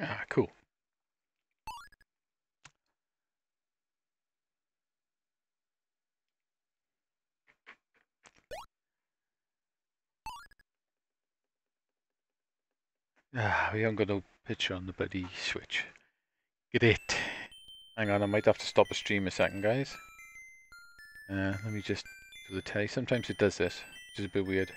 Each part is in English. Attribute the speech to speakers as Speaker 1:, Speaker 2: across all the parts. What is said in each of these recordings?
Speaker 1: ah, cool. Ah, we haven't got no picture on the bloody switch. Get it. Hang on, I might have to stop the stream a second, guys. Uh, let me just do the telly. Sometimes it does this, which is a bit weird.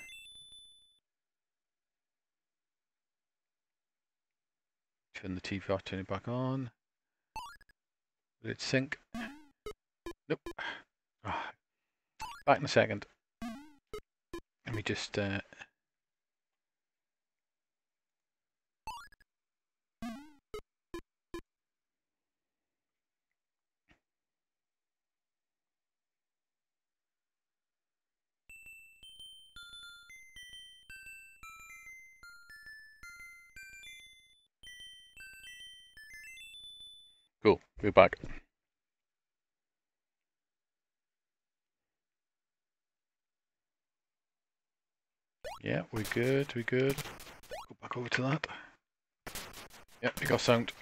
Speaker 1: Turn the TV off, turn it back on. Will it sync? Nope. Oh. Back in a second. Let me just uh, We're back. Yeah, we're good, we're good. Go back over to that. Yeah, we got sound.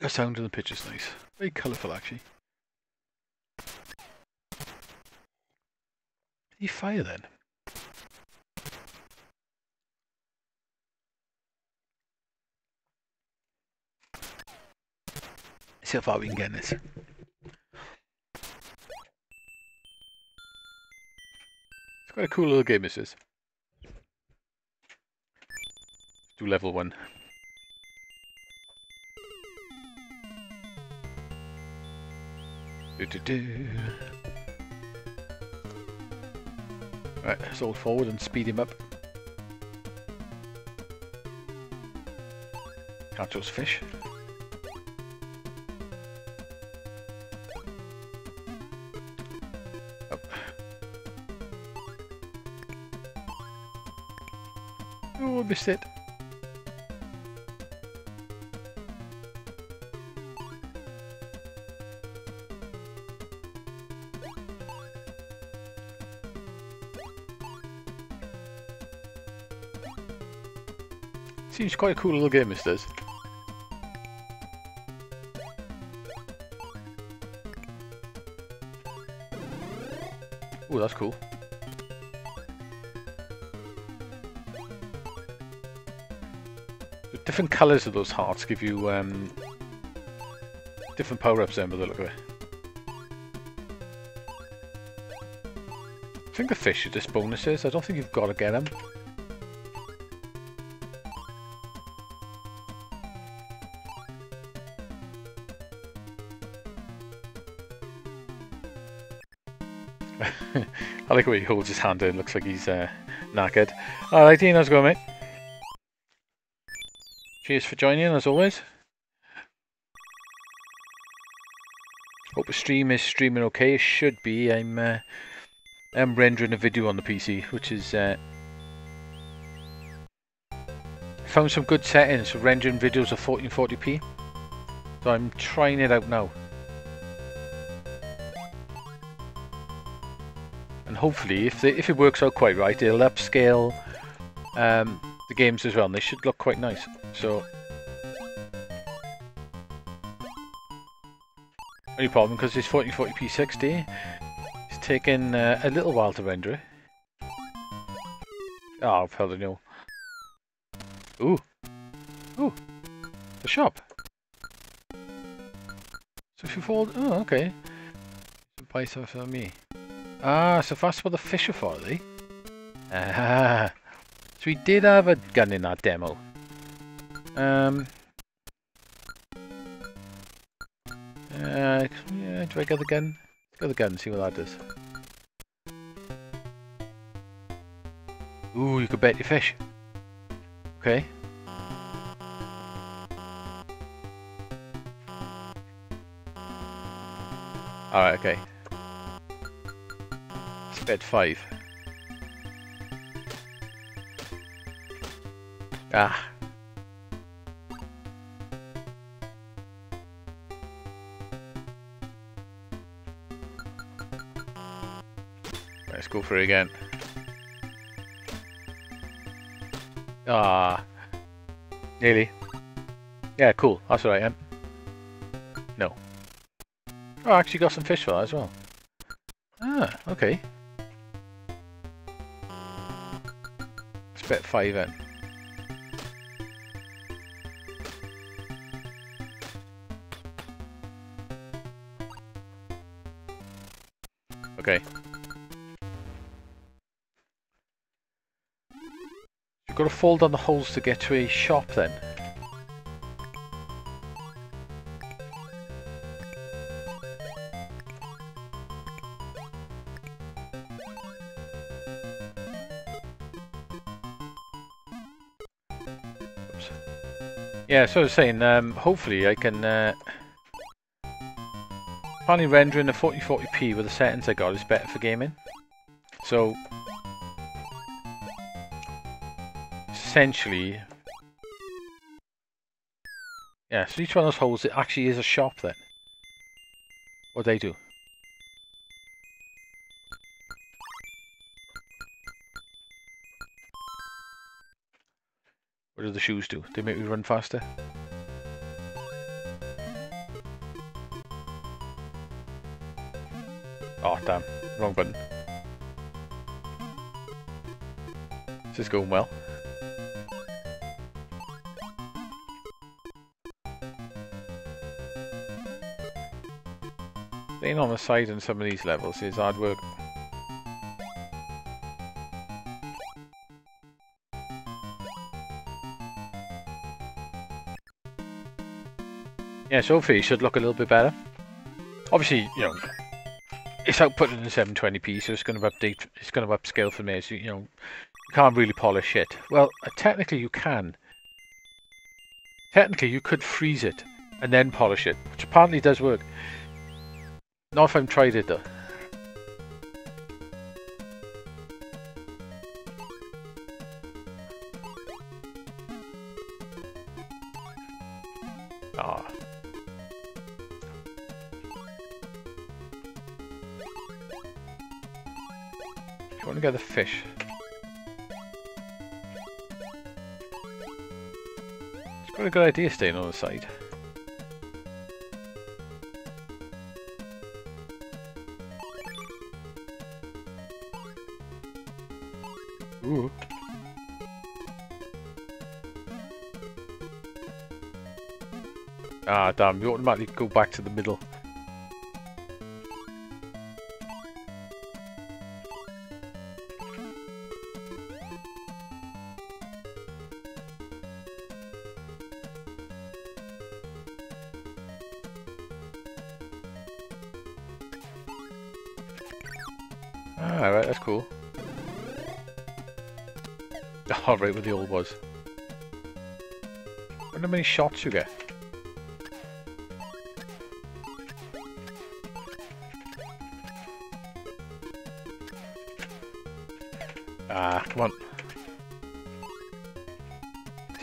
Speaker 1: The sound in the picture's nice. Very colourful actually. Did he fire then? See far we can get this. It's quite a cool little game this is. Do level one. Do do do. Right, let's hold forward and speed him up. Catch those fish. It. Seems quite a cool little game this does. Oh, that's cool. Different colours of those hearts give you um, different power-ups then by the look of it. I think the fish are just bonuses. I don't think you've got to get them. I like the way he holds his hand in. Looks like he's uh, knackered. Alright, Ian, how's it going, mate? Cheers for joining, as always. Hope the stream is streaming okay. It should be. I'm uh, I'm rendering a video on the PC, which is uh, found some good settings for rendering videos of 1440p. So I'm trying it out now. And hopefully, if if it works out quite right, it'll upscale um, the games as well. And they should look quite nice. So only problem because it's 1440p 60. It's taken uh, a little while to render it. Oh, I've held no. Ooh. Ooh. The shop. So if you fold... Oh, okay. Buy stuff for me. Ah, so that's what the fish are for? Ah. So we did have a gun in that demo. Um... Uh, yeah, do I get the gun? Let's go the gun and see what that does. Ooh, you could bet your fish. Okay. Alright, okay. Let's bet five. Ah. Go for again. Ah, nearly. Yeah, cool. That's what I am. No. Oh, I actually got some fish for that as well. Ah, okay. Let's bet five in. Fall down the holes to get to a shop then. Oops. Yeah, so I was saying, um, hopefully I can uh, Finally rendering the 4040p with the settings I got is better for gaming. So, essentially, yeah, so each one of those holes, it actually is a shop then. What do they do. What do the shoes do? They make me run faster? Oh, damn. Wrong button. This is going well. Staying on the side in some of these levels is hard work. Yeah, so hopefully it should look a little bit better. Obviously, you know, it's output in 720p, so it's going to update, it's going to upscale for me. So you know, you can't really polish it. Well, uh, technically you can. Technically, you could freeze it and then polish it, which apparently does work. Not if I've tried it though. Ah. go the fish. It's quite a good idea staying on the side. Damn, you automatically go back to the middle. Alright, that's cool. Alright, right where the old was. Wonder how many shots you get.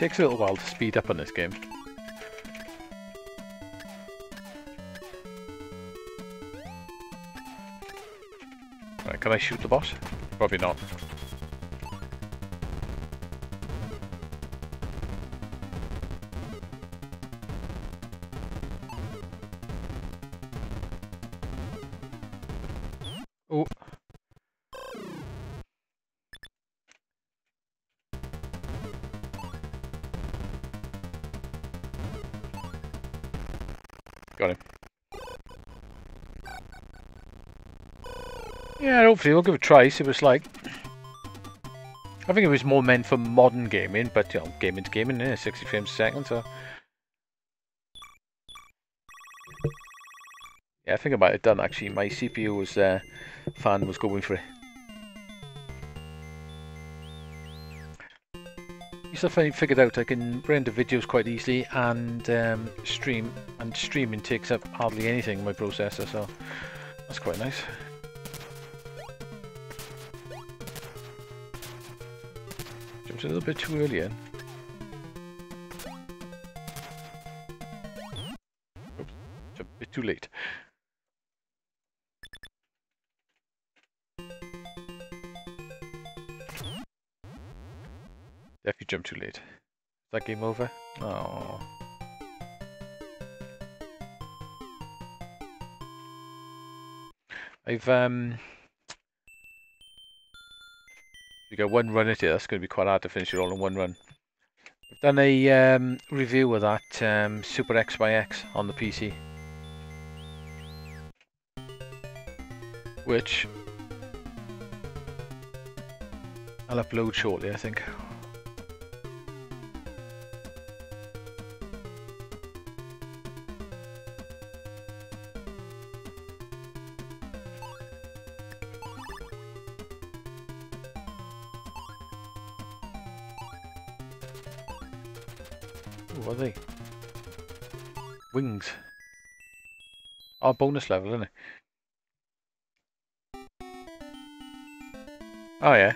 Speaker 1: Takes a little while to speed up on this game. Right, can I shoot the boss? Probably not. Hopefully we'll give it a try, see what it's like. I think it was more meant for modern gaming, but you know, gaming's gaming, yeah, 60 frames a second, so... Yeah, I think I might have done actually. My CPU was uh, fan was going for it. Stuff I figured out I can render videos quite easily and um, stream, and streaming takes up hardly anything in my processor, so that's quite nice. A little bit too early in. Oops, a bit too late. If you jump too late. Is that game over? Oh. I've um you go one run at it, that's going to be quite hard to finish it all in one run. I've done a um, review of that um, Super XYX on the PC. Which I'll upload shortly, I think. Wings. Oh, bonus level, isn't it? Oh yeah.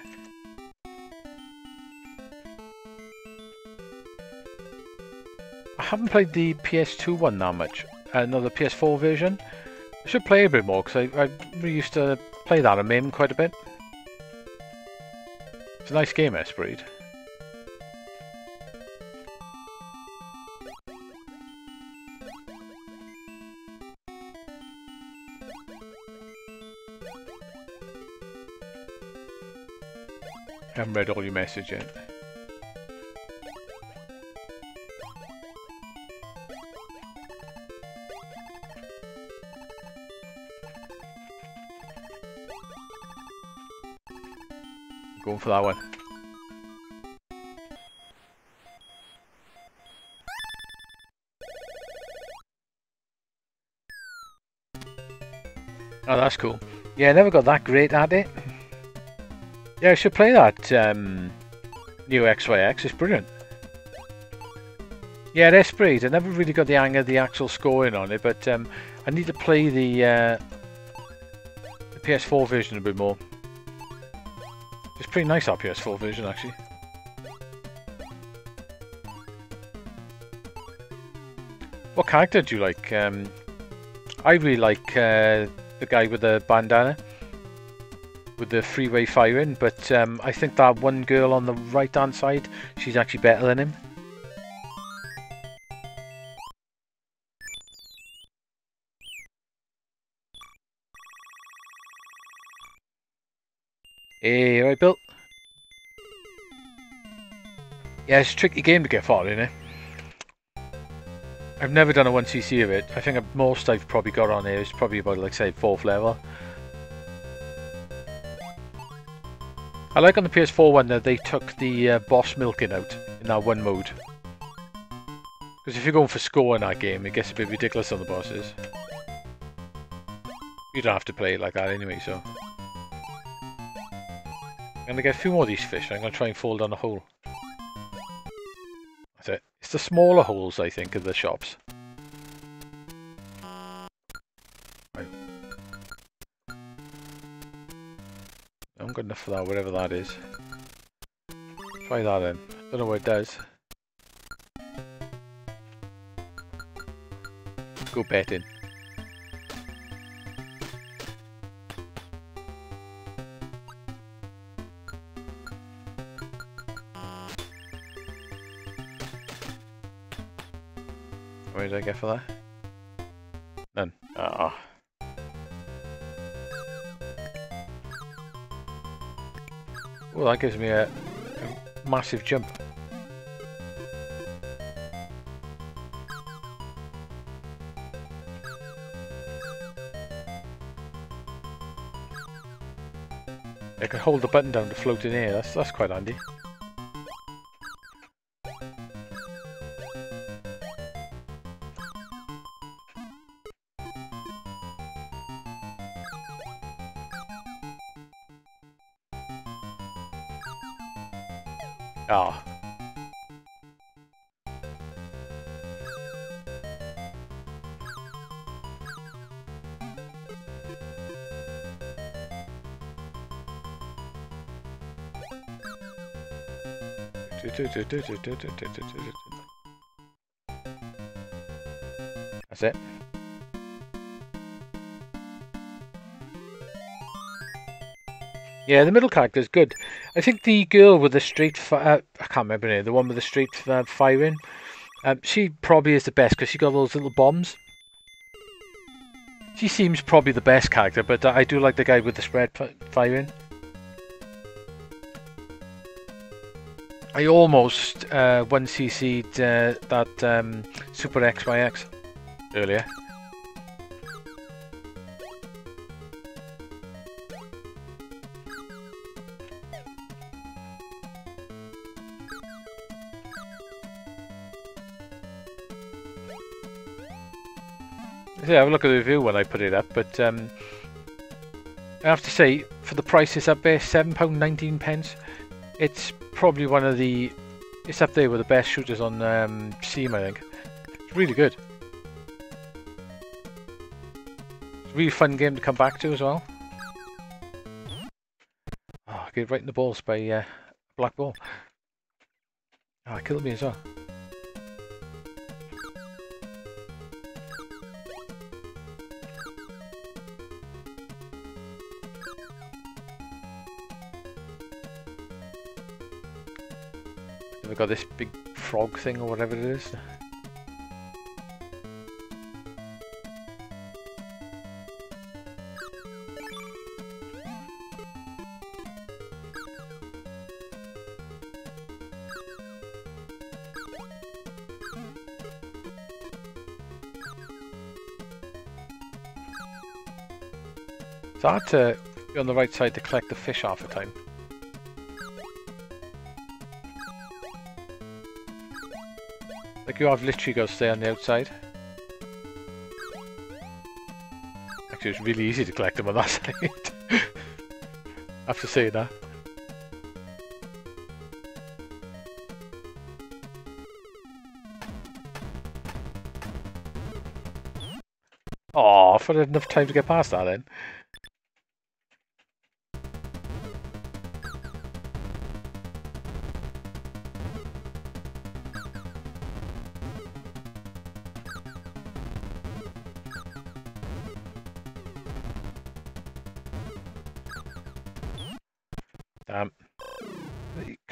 Speaker 1: I haven't played the PS2 one that much. Uh, no, the PS4 version. I should play a bit more because I, I used to play that on MAME quite a bit. It's a nice game, Esprade. Haven't read all your message yet. Going for that one. Oh, that's cool. Yeah, I never got that great at it. Yeah, I should play that um, new XYX. It's brilliant. Yeah, Esprade. I never really got the hang of the actual scoring on it, but um, I need to play the, uh, the PS4 version a bit more. It's pretty nice, our PS4 version, actually. What character do you like? Um, I really like uh, the guy with the bandana with the freeway firing, but um, I think that one girl on the right hand side, she's actually better than him. Hey, alright Bill? Yeah, it's a tricky game to get far in it. I've never done a 1cc of it. I think most I've probably got on here is probably about, like, say, 4th level. I like on the PS4 one that they took the uh, boss milking out in that one mode. Because if you're going for score in that game, it gets a bit ridiculous on the bosses. You don't have to play it like that anyway, so... I'm going to get a few more of these fish, I'm going to try and fall down a hole. That's it. It's the smaller holes, I think, of the shops. Enough for that, whatever that is. Try that in. Don't know what it does. Go betting. What did I get for that? That gives me a, a massive jump. I can hold the button down to float in air, that's, that's quite handy. That's it. Yeah, the middle character is good. I think the girl with the straight, uh, I can't remember her name, the one with the straight uh, firing, um, she probably is the best because she got those little bombs. She seems probably the best character, but I do like the guy with the spread firing. I almost uh, 1cc'd uh, that um, Super XYX earlier. Yeah, have a look at the review when I put it up, but um, I have to say, for the price it's up there, £7.19 pence, it's probably one of the... It's up there with the best shooters on um, Steam, I think. It's really good. It's really fun game to come back to as well. Oh, get right in the balls by uh, black ball. Oh, it killed me as well. Got this big frog thing or whatever it is. So I had to be on the right side to collect the fish half the time. You, I've literally got to stay on the outside. Actually, it's really easy to collect them on that side. To say that. Oh, I thought I had enough time to get past that then.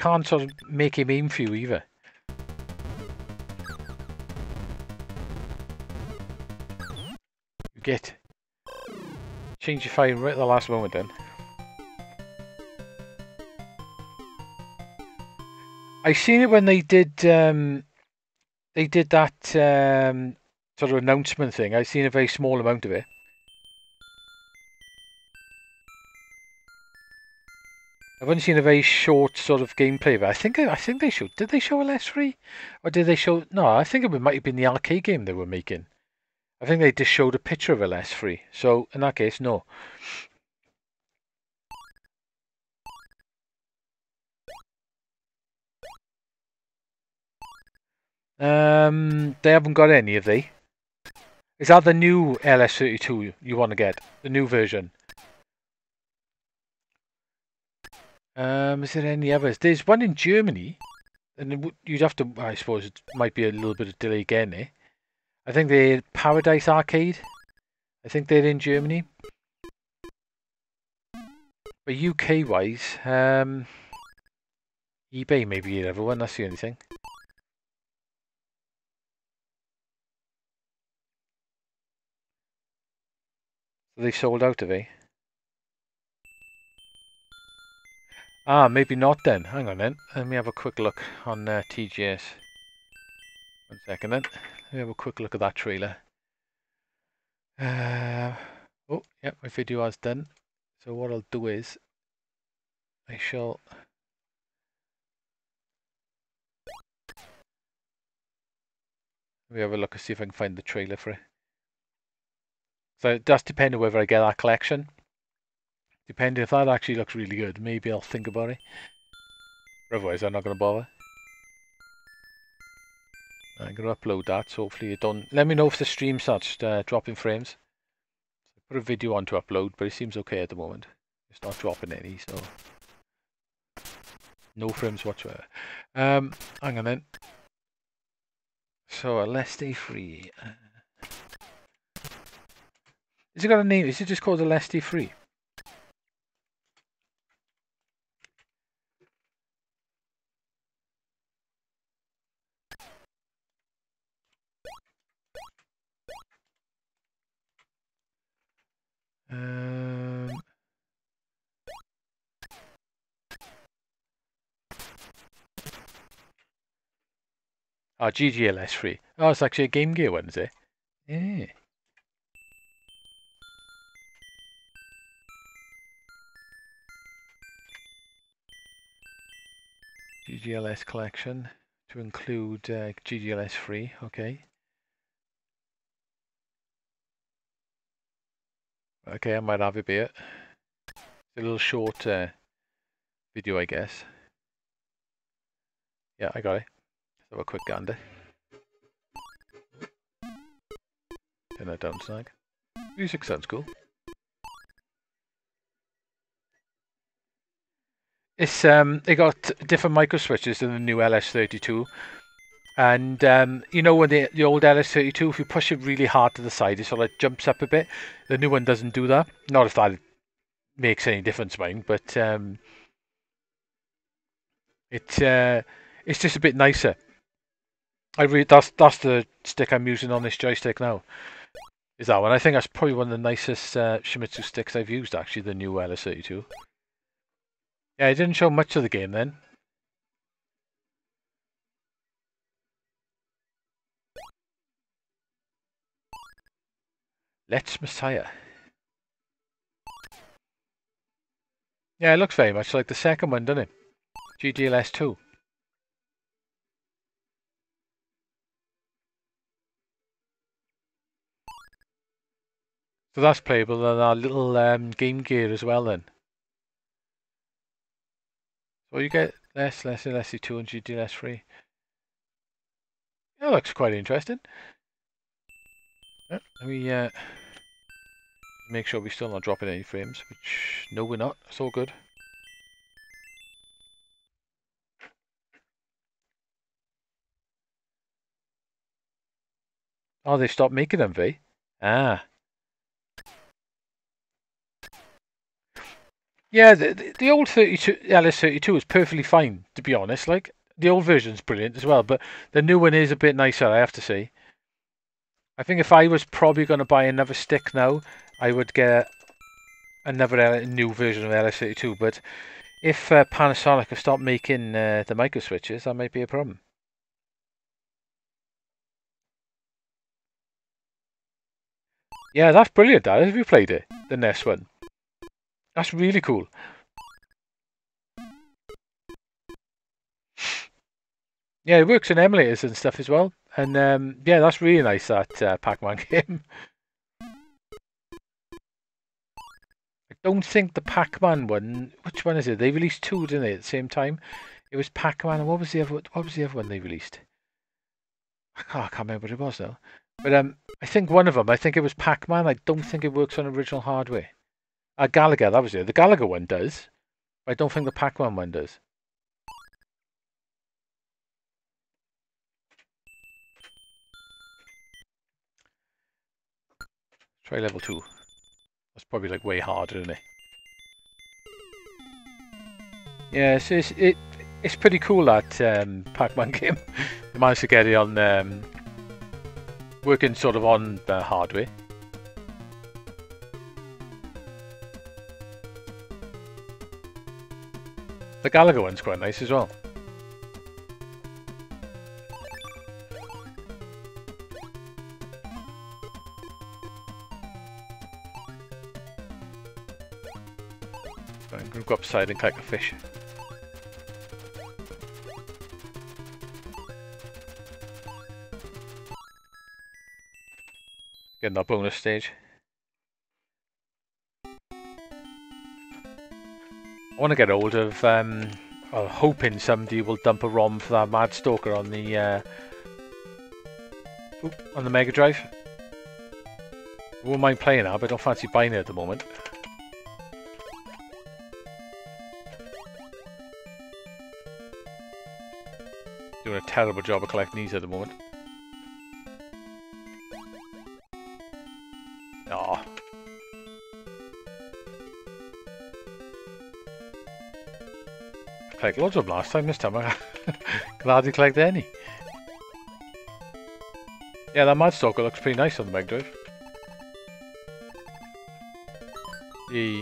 Speaker 1: Can't sort of make him aim for you either. You get. Change your fire right at the last moment then. I seen it when they did um, they did that um, sort of announcement thing. I seen a very small amount of it. I've only seen a very short sort of gameplay, but I think I think they showed. Did they show a LS3, or did they show? No, I think it might have been the arcade game they were making. I think they just showed a picture of a LS3. So in that case, no. Um, they haven't got any, have they? Is that the new LS32 you want to get? The new version? Um, is there any others? There's one in Germany, and you'd have to. I suppose it might be a little bit of delay again. Eh? I think they're Paradise Arcade. I think they're in Germany. But UK wise, um, eBay maybe everyone. That's the only thing. So they sold out of it. Ah, maybe not then. Hang on then. Let me have a quick look on uh, TGS. One second then. Let me have a quick look at that trailer. Uh, oh, yeah, my video is done. So what I'll do is, I shall... Let me have a look and see if I can find the trailer for it. So it does depend on whether I get that collection. Depending if that actually looks really good, maybe I'll think about it. Otherwise, I'm not going to bother. I'm going to upload that, so hopefully you don't... Let me know if the stream starts uh, dropping frames. Put a video on to upload, but it seems okay at the moment. It's not dropping any, so... No frames whatsoever. Um, hang on then. So, day free. Uh, is it got a name? Is it just called less free? Oh, GG Aleste free. Oh, it's actually a Game Gear one, is it? Yeah. GG Aleste collection to include uh, GG Aleste free, okay. Okay, I might have a bit. It's a little short uh, video, I guess. Yeah, I got it. Have a quick gander. Turn that down, snag. Music sounds cool. It's um, they got different micro switches in the new LS32, and um, you know when the the old LS32, if you push it really hard to the side, it sort of jumps up a bit. The new one doesn't do that. Not if that makes any difference, mind, but um, it uh, it's just a bit nicer. I re that's that's the stick I'm using on this joystick now. Is that one? I think that's probably one of the nicest uh, Seimitsu sticks I've used. Actually, the new LS32. Yeah, it didn't show much of the game then. Let's Messiah. Yeah, it looks very much like the second one, doesn't it? GG Aleste 2. So that's playable on our little um, Game Gear as well then. So you get less, less, less 2 and GD less 3. That looks quite interesting. Let me uh, make sure we're still not dropping any frames, which, no we're not, it's all good. Oh, they stopped making them, V? Ah. Yeah, the, the old 32 LS32 is perfectly fine, to be honest. Like the old version's brilliant as well, but the new one is a bit nicer, I have to say. I think if I was probably going to buy another stick now, I would get another new version of LS32. But if uh, Panasonic have stopped making uh, the micro switches, that might be a problem. Yeah, that's brilliant. That have you played it, the NES one? That's really cool. Yeah, it works on emulators and stuff as well. And um, yeah, that's really nice, that uh, Pac-Man game. I don't think the Pac-Man one, which one is it? They released two, didn't they, at the same time? It was Pac-Man, and what was the other, what was the other one they released? I can't, I can't remember what it was though. But um, I think one of them, I think it was Pac-Man. I don't think it works on original hardware. Uh, Galaga, that was it. The Galaga one does. I don't think the Pac-Man one does. Try level 2. That's probably like way harder, isn't it? Yeah, it's, it's, it, it's pretty cool that um, Pac-Man game. they managed to get it on, um, working sort of on the hardware. The Galaga one's quite nice as well. I'm going to go upside and catch a fish. Getting that bonus stage. I want to get hold of, um, uh, hoping somebody will dump a ROM for that Mad Stalker on the, uh, on the Mega Drive. I wouldn't mind playing that, but I don't fancy buying it at the moment. Doing a terrible job of collecting these at the moment. Collect loads of them last time, this time I glad to collect any. Yeah, that Mad Stalker looks pretty nice on the Meg Drive. The...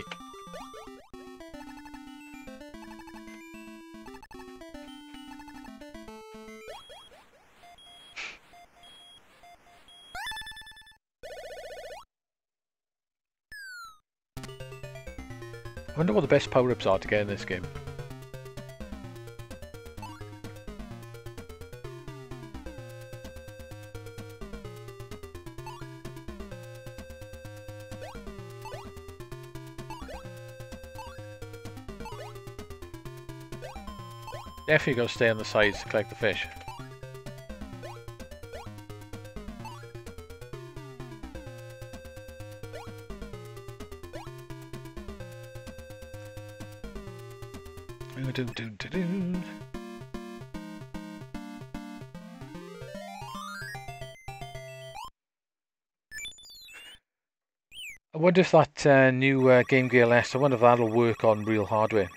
Speaker 1: I wonder what the best power-ups are to get in this game. Definitely gotta stay on the sides to collect the fish. I wonder if that uh, new uh, Game Gear LS, I wonder if that'll work on real hardware.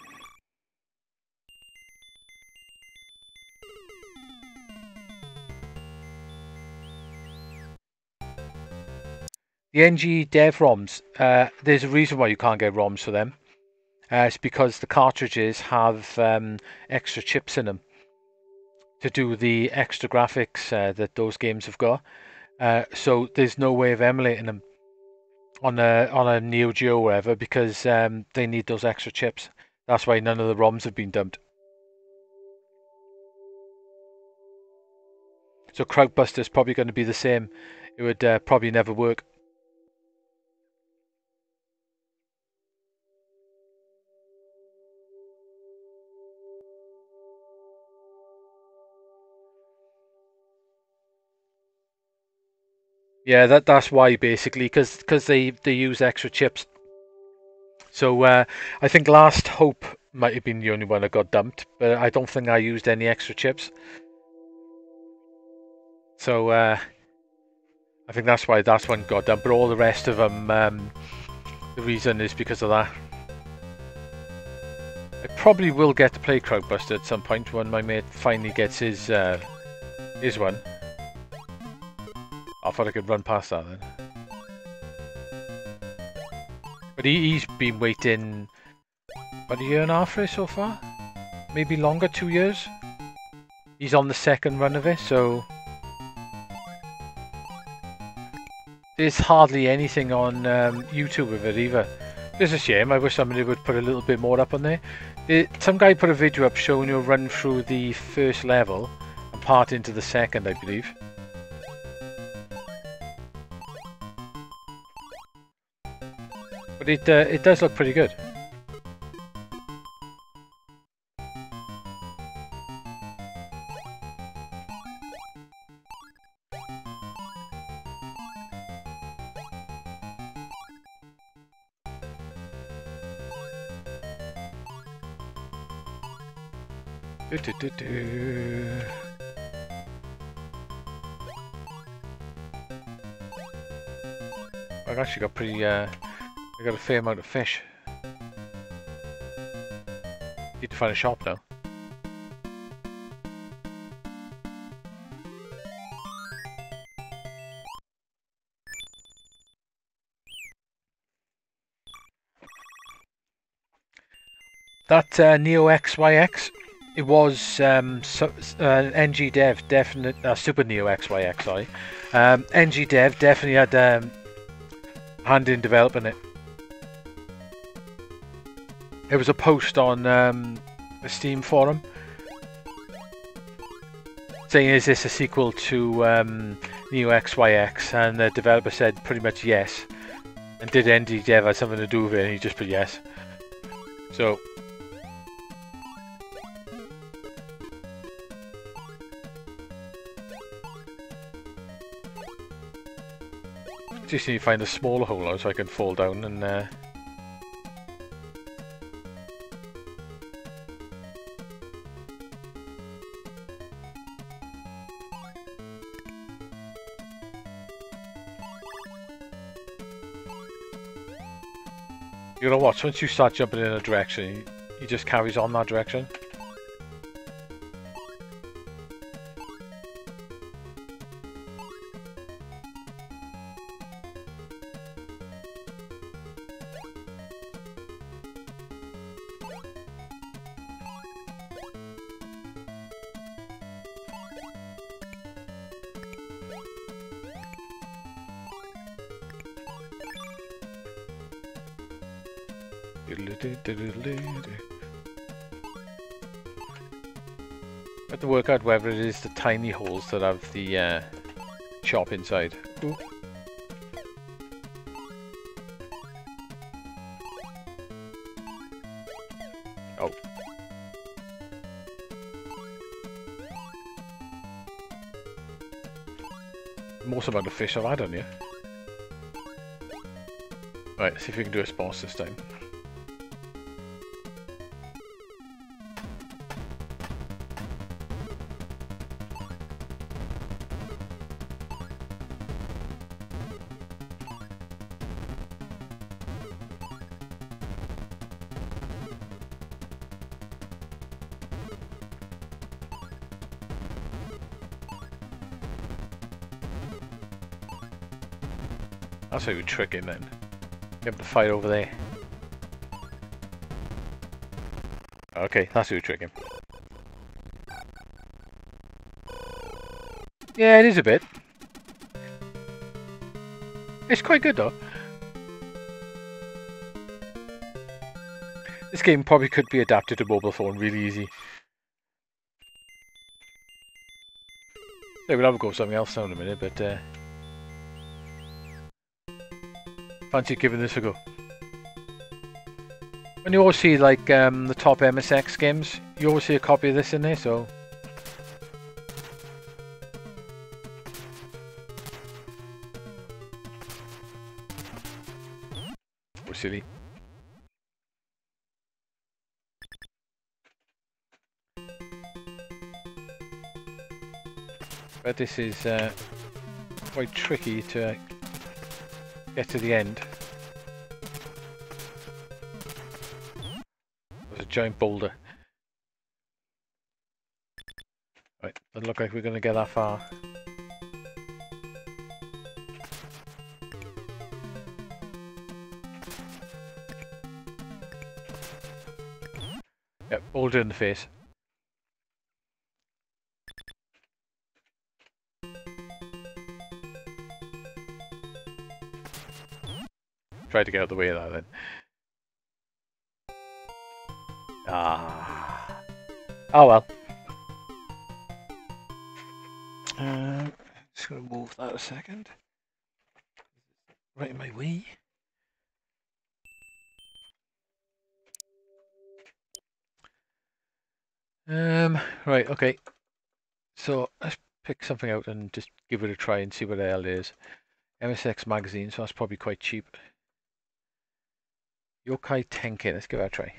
Speaker 1: NG Dev ROMs, uh, there's a reason why you can't get ROMs for them. Uh, it's because the cartridges have um, extra chips in them to do the extra graphics uh, that those games have got. Uh, so there's no way of emulating them on a on a Neo Geo or whatever because um, they need those extra chips. That's why none of the ROMs have been dumped. So Kraut Buster is probably going to be the same. It would uh, probably never work. Yeah, that that's why basically, because because they they use extra chips. So uh, I think Last Hope might have been the only one that got dumped, but I don't think I used any extra chips. So uh, I think that's why that one got dumped. But all the rest of them, um, the reason is because of that. I probably will get to play Kraut Buster at some point when my mate finally gets his uh, his one. I thought I could run past that then. But he, he's been waiting about a year and a half so far? Maybe longer, two years? He's on the second run of it, so... There's hardly anything on um, YouTube of it either. It's a shame, I wish somebody would put a little bit more up on there. Some guy put a video up showing you run through the first level and part into the second, I believe. But it uh, it does look pretty good. I've actually got pretty uh, I got a fair amount of fish. Need to find a shop now. That uh, Neo XYX, it was um, so, uh, NG Dev, definite uh, Super Neo XYX. Sorry, um, NG Dev definitely had um, hand in developing it. There was a post on um, the Steam forum saying, is this a sequel to um, Neo XYX? And the developer said pretty much yes. And did NG Dev have something to do with it? And he just put yes. So, just need to find a smaller hole so I can fall down and uh, Know what? Once you start jumping in a direction, he just carries on that direction. Have to work out whether it is the tiny holes that have the uh, shop inside. Ooh. Oh. Most amount of fish I've had on you. Right, see if we can do a boss this time. That's how you trick him then. Get him to fight over there. Okay, that's how you trick him. Yeah, it is a bit. It's quite good though. This game probably could be adapted to mobile phone really easy. Yeah, we'll have a go something else in a minute, but uh, Fancy giving this a go. When you always see like um, the top MSX games, you always see a copy of this in there, so... We're silly. But this is uh, quite tricky to get to the end. There's a giant boulder. Right, doesn't look like we're going to get that far. Yep, boulder in the face. Try to get out of the way of that then. Ah. Oh well. Uh, just gonna move that a second. Right in my way. Um, right, okay. So let's pick something out and just give it a try and see what the hell it is. MSX magazine, so that's probably quite cheap. Yokai Tenki, let's give that a try.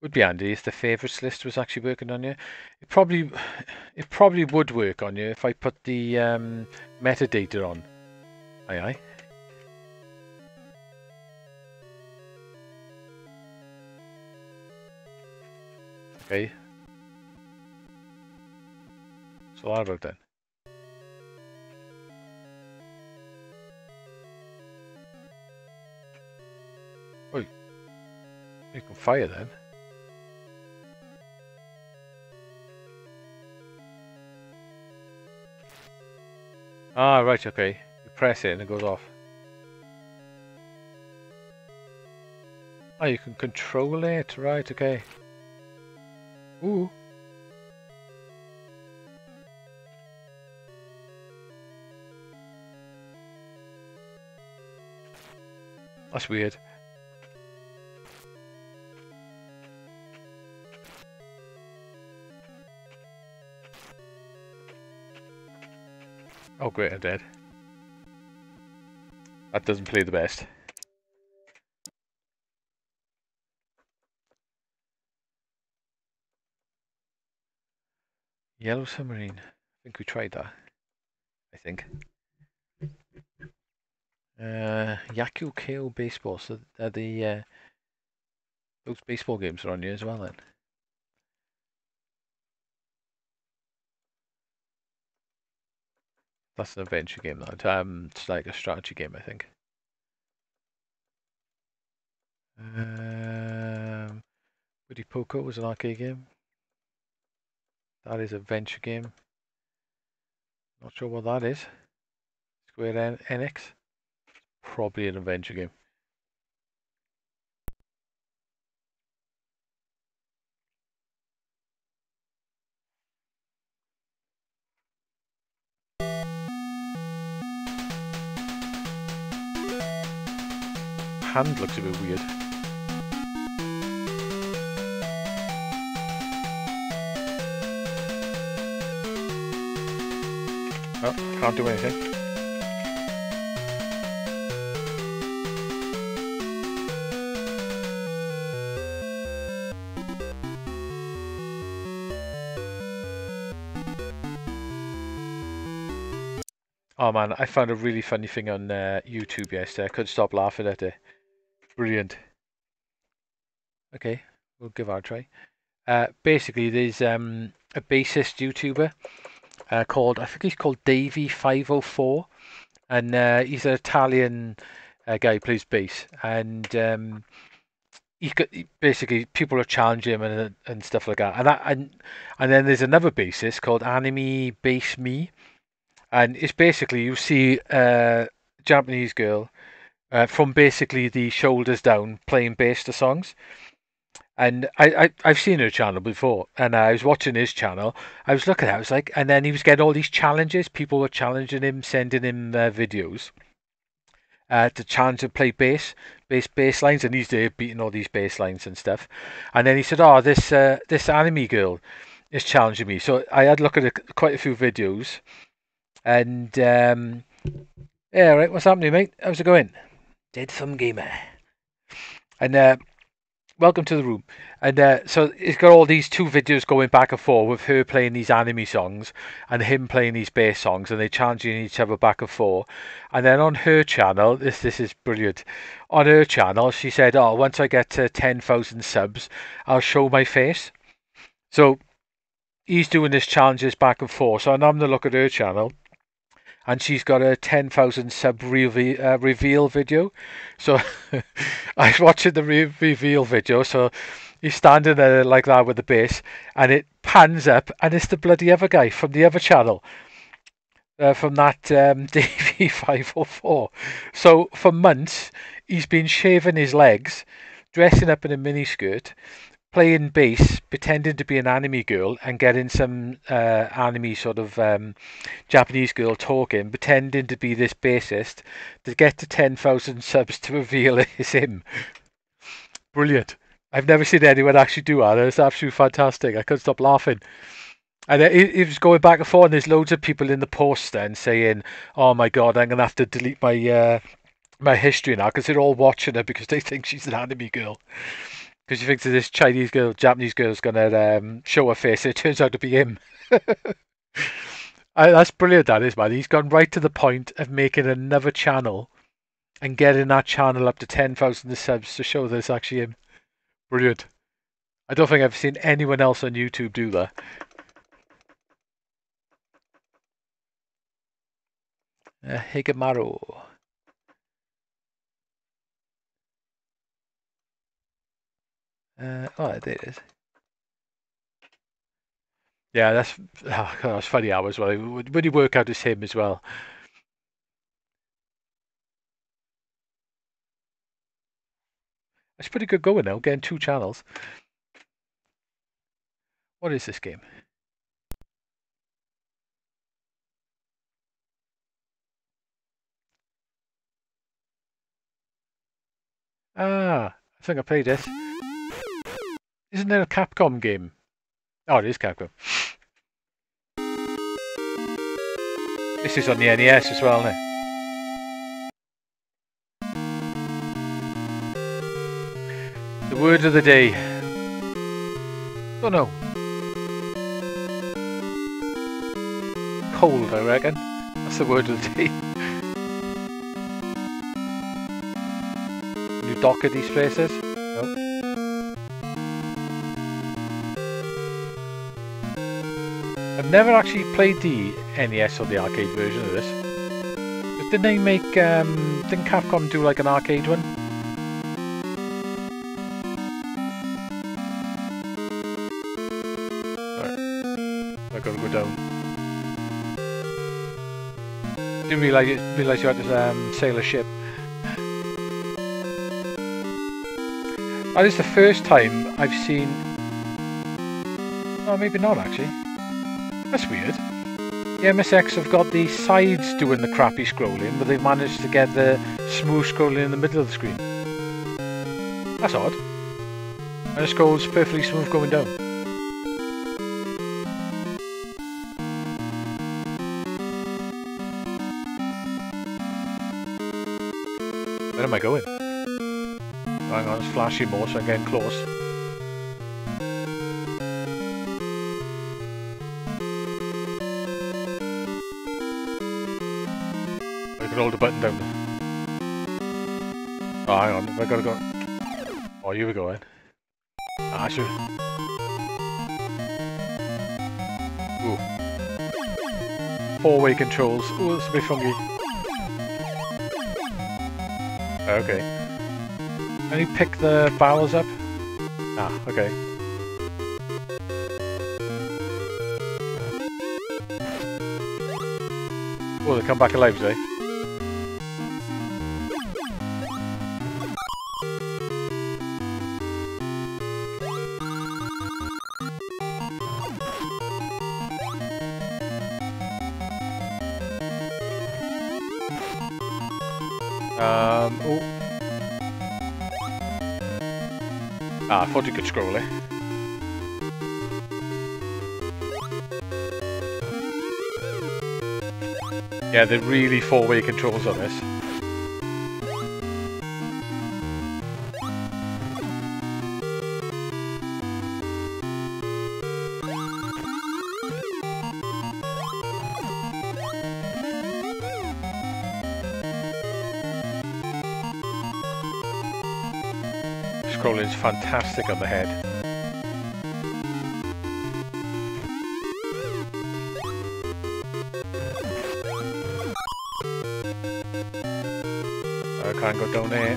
Speaker 1: Would be handy if the favourites list was actually working on you. It probably it probably would work on you if I put the um, metadata on. Aye aye. Okay. So that about then. You can fire then. Ah, right, okay. You press it and it goes off. Oh, you can control it, right, okay. Ooh. That's weird. Oh great, I'm dead. That doesn't play the best. Yellow Submarine. I think we tried that. I think. Uh, Yaku KO Baseball. So uh, the uh, those baseball games are on here as well then. That's an adventure game, that. Um, it's like a strategy game, I think. Um, Woody Poker was an arcade game. That is a venture game. Not sure what that is. Square en Enix. Probably an adventure game. Hand looks a bit weird. Oh, can't do anything. Oh man, I found a really funny thing on uh, YouTube yesterday. I couldn't stop laughing at it. Brilliant. Okay, we'll give our try. Uh, basically, there's um, a bassist YouTuber uh, called, I think he's called Davie504. And uh, he's an Italian uh, guy who plays bass. And um, he, got, basically, people are challenging him and, and stuff like that. And, that, and, and then there's another bassist called Anime Bass Me and it's basically you see a Japanese girl uh, from basically the shoulders down playing bass to songs. And I, I, have seen her channel before, and I was watching his channel. I was looking at it, I was like, and then he was getting all these challenges. People were challenging him, sending him uh, videos uh, to challenge to play bass, bass, bass lines, and he's there beating all these bass lines and stuff. And then he said, "Oh, this uh, this anime girl is challenging me." So I had a look at a, quite a few videos, and um, yeah, right. What's happening, mate? How's it going? Dead Thumb Gamer. And uh, welcome to the room. And uh, so it's got all these two videos going back and forth with her playing these anime songs and him playing these bass songs, and they challenging each other back and forth. And then on her channel, this this is brilliant. On her channel, she said, "Oh, once I get to ten thousand subs, I'll show my face." So he's doing this challenges back and forth. So I'm to look at her channel and she's got a 10,000 sub re- uh, reveal video. So I was watching the re- reveal video. So he's standing there like that with the bass, and it pans up, and it's the bloody other guy from the other channel. Uh, from that um, Davie504. So for months, he's been shaving his legs, dressing up in a miniskirt, playing bass, pretending to be an anime girl, and getting some uh, anime sort of um, Japanese girl talking, pretending to be this bassist to get to 10,000 subs to reveal it's him. Brilliant. I've never seen anyone actually do that. It's absolutely fantastic. I couldn't stop laughing. And it, it was going back and forth, and there's loads of people in the post then saying, "Oh my god, I'm gonna have to delete my uh, my history now because they're all watching her because they think she's an anime girl." Because you think that this Chinese girl, Japanese girl is going to um, show her face. It turns out to be him. I, that's brilliant, that is, man. He's gone right to the point of making another channel and getting that channel up to 10,000 subs to show that it's actually him. Brilliant. I don't think I've seen anyone else on YouTube do that. Uh, Higemaru. Uh, oh, there it is. Yeah, that's oh, God, that's funny hours. Well, when you work out as him as well. It's pretty good going now, getting two channels. What is this game? Ah, I think I played this. Isn't there a Capcom game? Oh, it is Capcom. This is on the NES as well, isn't it? The word of the day. Don't know. Cold, I reckon. That's the word of the day. You dock at these places? Never actually played the NES or the arcade version of this. But didn't they make, um, didn't Capcom do like an arcade one? Right. I gotta go down. Didn't realise realise you had to um, sail a ship. That is the first time I've seen. Oh, maybe not actually. That's weird. The MSX have got the sides doing the crappy scrolling, but they've managed to get the smooth scrolling in the middle of the screen. That's odd. And it scrolls perfectly smooth going down. Where am I going? Hang on, it's flashing more so I'm getting close. Hold the button down. Oh, hang on, I gotta go. Oh, here we go then. Ah, sure. Ooh. Four-way controls. Ooh, that's a bit funky. Okay. Can you pick the barrels up? Ah, okay. Oh, they come back alive, do they? You could scroll it. Yeah, they're really four-way controls on this. Is fantastic on the head. I can't go down there.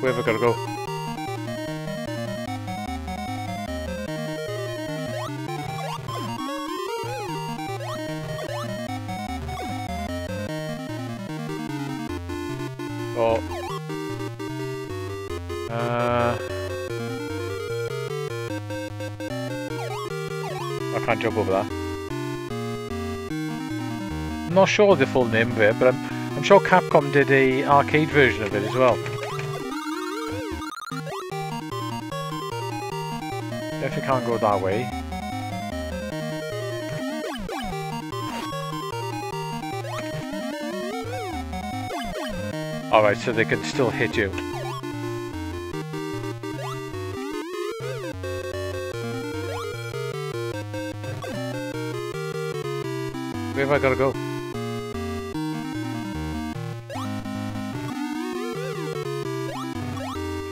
Speaker 1: Where have I got to go? Jump over that. I'm not sure the full name of it, but I'm, I'm sure Capcom did a arcade version of it as well. If Definitely can't go that way. Alright, so they can still hit you. I gotta go?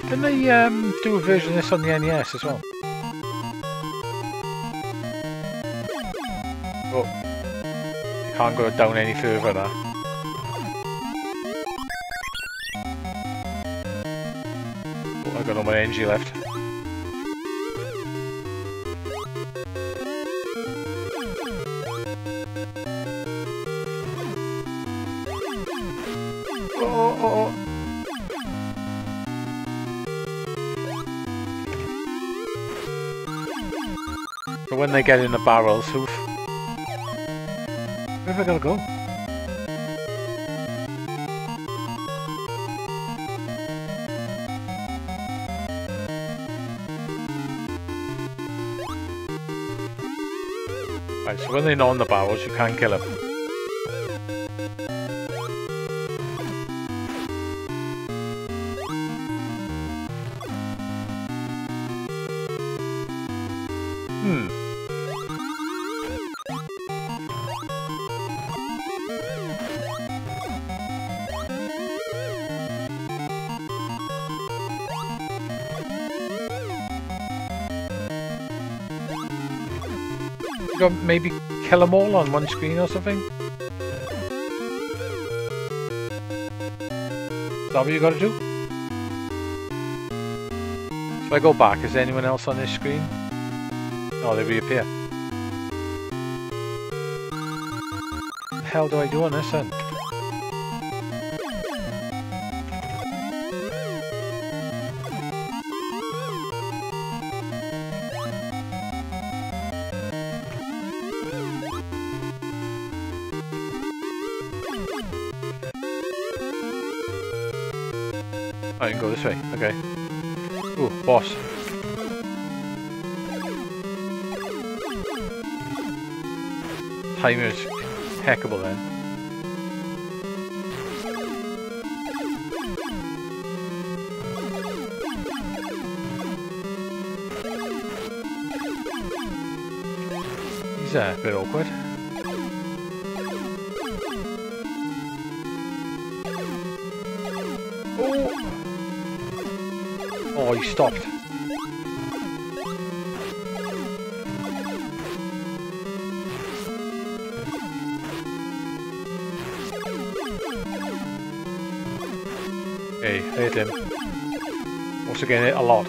Speaker 1: Didn't they um, do a version of this on the NES as well? Oh. You can't go down any further now. Oh, I got all my energy left. When they get in the barrels, oof. Where have I gotta go? Right, so when they're not on the barrels, you can't kill them. Got maybe kill them all on one screen or something? Is that what you gotta do? If I go back, is there anyone else on this screen? Oh, they reappear. What the hell do I do on this then? This way. Okay. Ooh, boss. Timer's hackable then. He's a bit awkward. He stopped. Hey, hit him. Also again, hit a lot.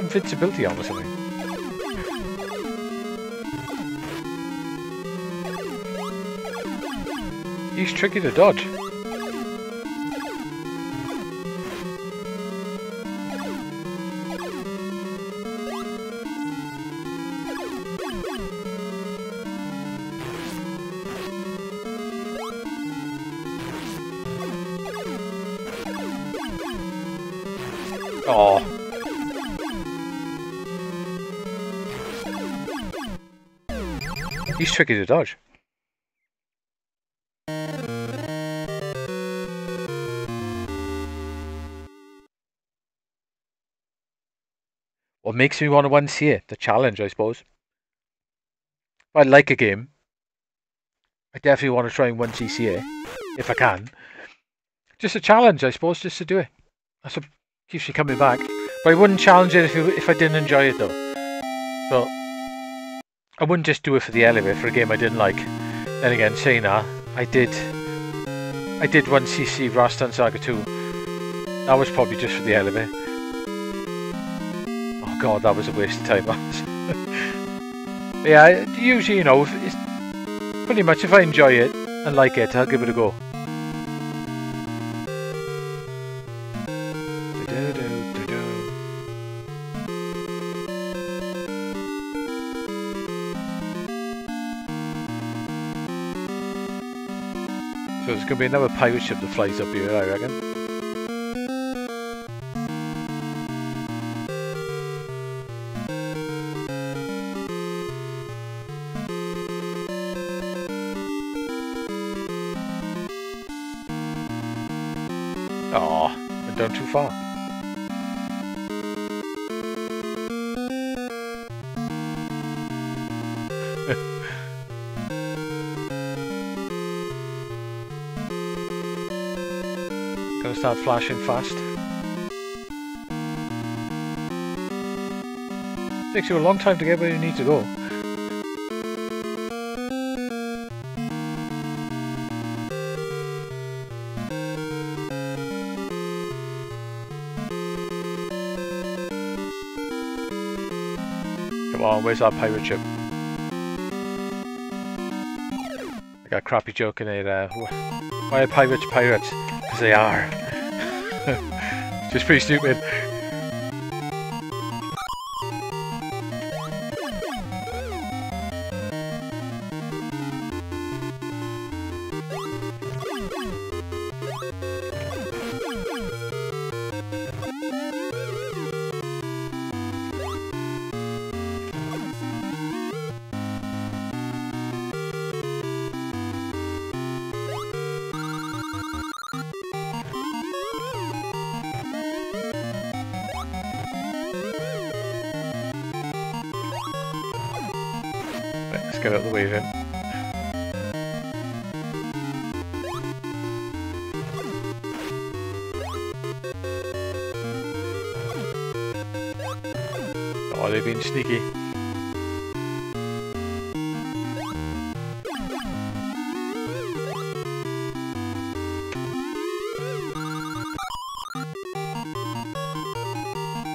Speaker 1: Invincibility on. He's tricky to dodge. Tricky to dodge. What makes me want to see it? The challenge, I suppose. If I like a game, I definitely want to try and one CCA, if I can. Just a challenge, I suppose, just to do it. That's what keeps me coming back. But I wouldn't challenge it if, if I didn't enjoy it, though. So, I wouldn't just do it for the elevator for a game I didn't like. Then again, saying that, I did... I did one CC Rastan Saga 2. That was probably just for the elevator Oh god, that was a waste of time. yeah, usually, you know, pretty much if I enjoy it and like it, I'll give it a go. Going to be another pirate ship that flies up here, I reckon. Start flashing fast. Takes you a long time to get where you need to go. Come on, where's our pirate ship? I got a crappy joke in there. Uh, why are pirates pirates? Because they are. Just pretty stupid.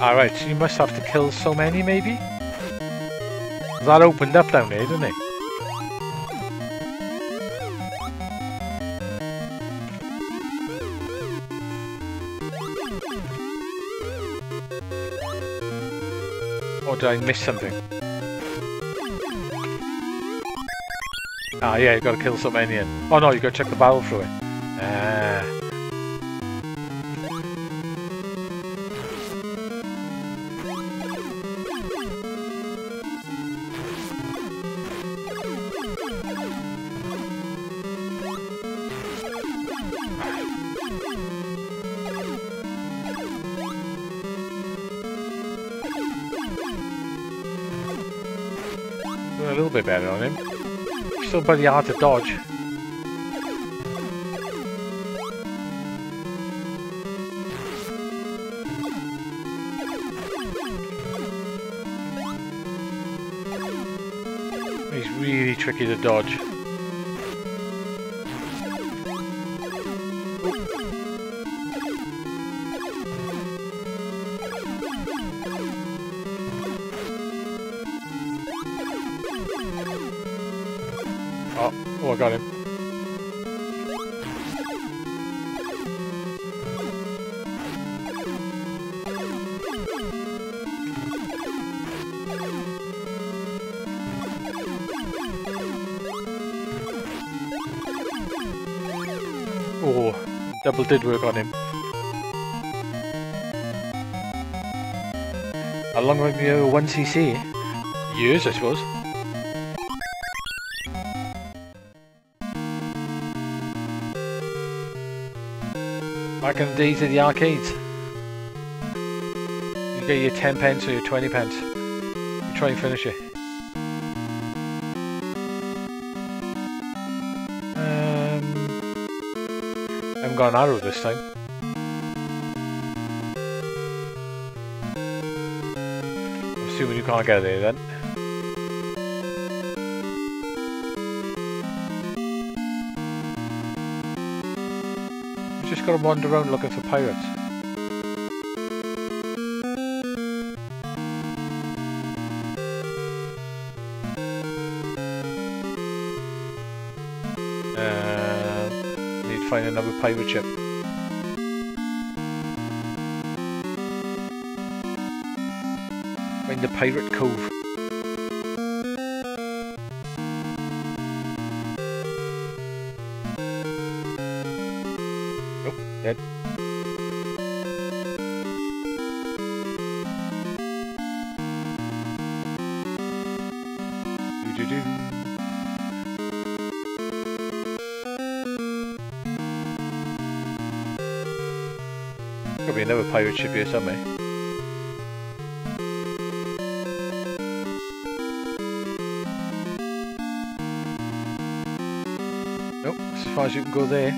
Speaker 1: Alright, so you must have to kill so many, maybe? That opened up down there, didn't it? Or did I miss something? Ah, yeah, you gotta kill some alien. Oh no, you gotta check the battle through it. Pretty hard to dodge. He's really tricky to dodge. I got him. Oh, double did work on him. How long have you 1cc? Years, I suppose. The days of the arcades. You get your 10 pence or your 20 pence. You try and finish it. Um, I haven't got an arrow this time. I'm assuming you can't get there then. Just gotta wander around looking for pirates. Uh, need to find another pirate ship. Find the pirate cove. Be another pirate ship here somewhere. Nope, as far as you can go there.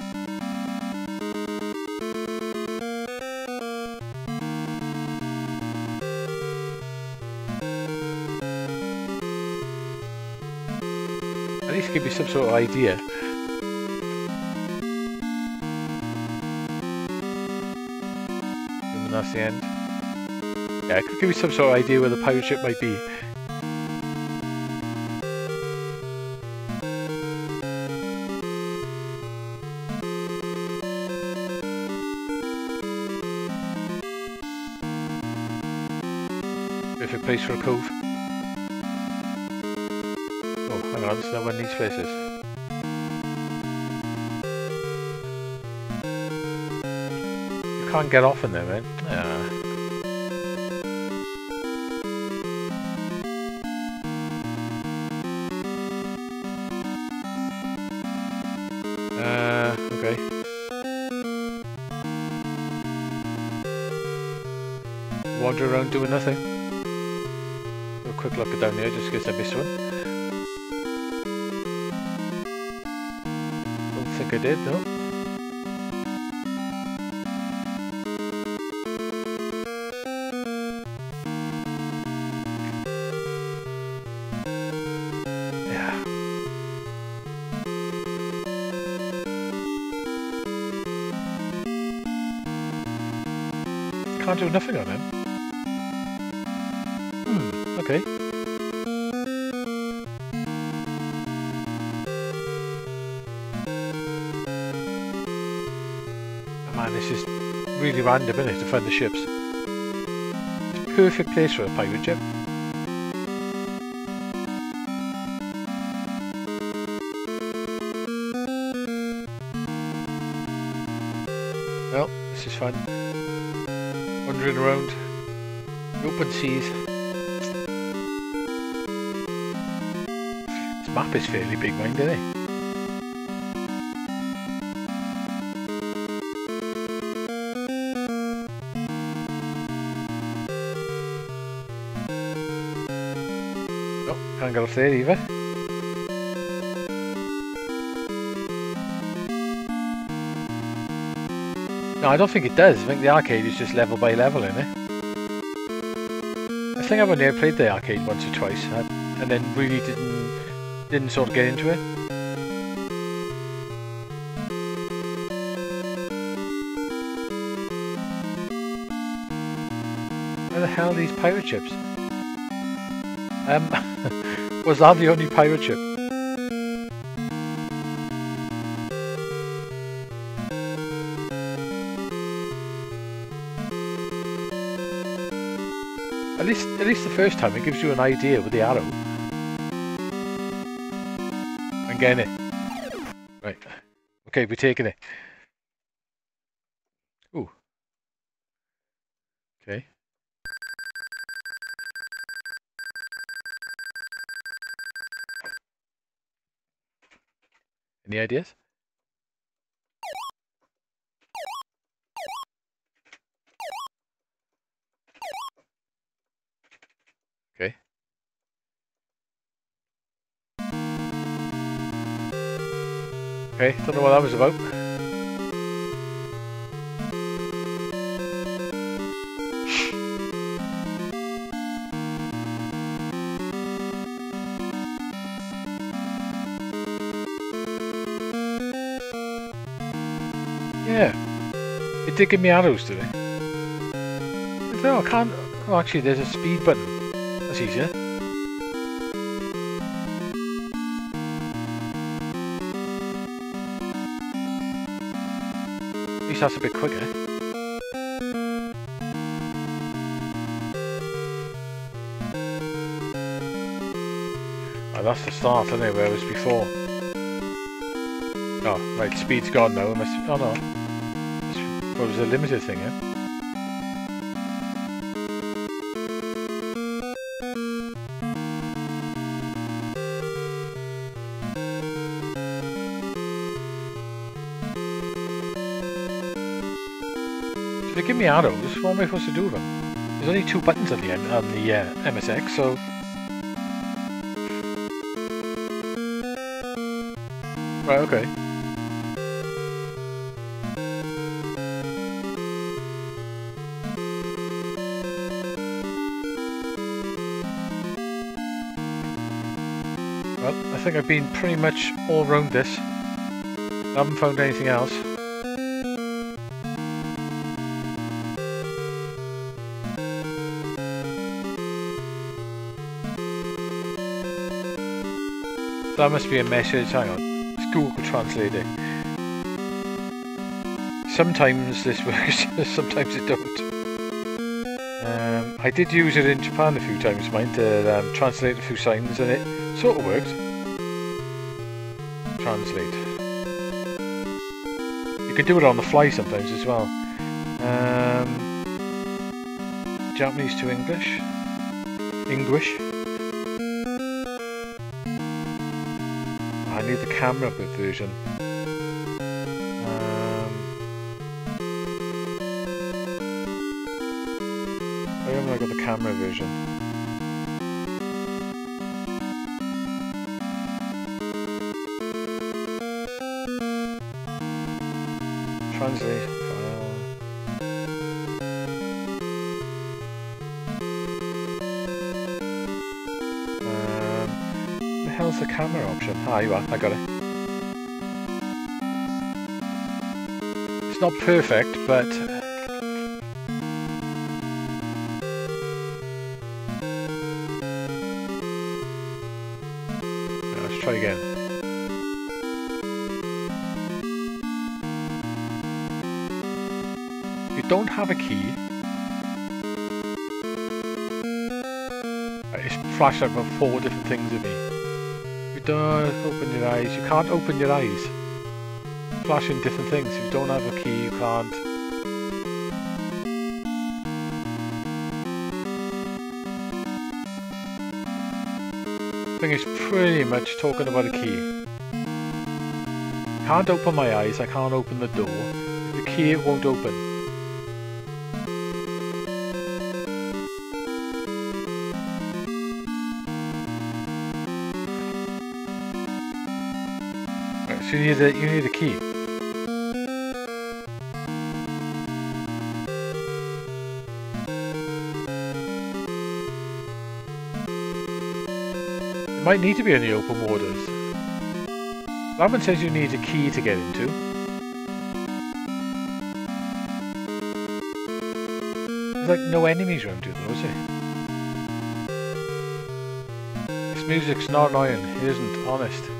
Speaker 1: At least give you some sort of idea. Yeah, it could give you some sort of idea where the pirate ship might be. Perfect place for a cove. Oh, hang on, there's no one in these places. You can't get off in there, man. Okay. Wander around doing nothing. A quick look down there just in case I missed one. Don't think I did, no. Can't do nothing on him. Hmm, okay. Oh man, this is really random, isn't it, to find the ships? It's perfect place for a pirate ship. Well, this is fun. Wandering around open seas. This map is fairly big, mind, isn't it? Oh, can't get off there either. No, I don't think it does. I think the arcade is just level by level, isn't it? I think I've only played the arcade once or twice, uh, and then really didn't didn't sort of get into it. Where the hell are these pirate ships? Um, was that the only pirate ship? Least, at least the first time it gives you an idea with the arrow. I'm getting it. Right. Okay, we're taking it. Ooh. Okay. Any ideas? Okay, don't know what that was about. Yeah. It did give me arrows today. No, I can't. Oh, actually, there's a speed button. That's easier. Least that's a bit quicker. Oh, that's the start, isn't it, where it was before. Oh, right, speed's gone now. Must, oh no. It was a limited thing, yeah? Give me arrows, what am I supposed to do with them? There's only two buttons on the on the uh, MSX, so... Right, okay. Well, I think I've been pretty much all around this. I haven't found anything else. That must be a message. Hang on. It's Google Translate. Sometimes this works, sometimes it don't. Um, I did use it in Japan a few times, mind, to um, translate a few signs, and it sort of worked. Translate. You can do it on the fly sometimes as well. Um, Japanese to English. English. Camera bit version. Um, why haven't I got the camera version? Translate camera option? Ah, you are. I got it. It's not perfect, but... Uh, let's try again. You don't have a key. Uh, it's flashed over four different things at me. Don't open your eyes. You can't open your eyes. Flashing different things. If you don't have a key, you can't. I think it's pretty much talking about a key. Can't open my eyes, I can't open the door. The key it won't open. You need a you need a key. It might need to be in the open waters. One says you need a key to get into. There's like no enemies around you though, is there? This music's not annoying, it isn't, honest.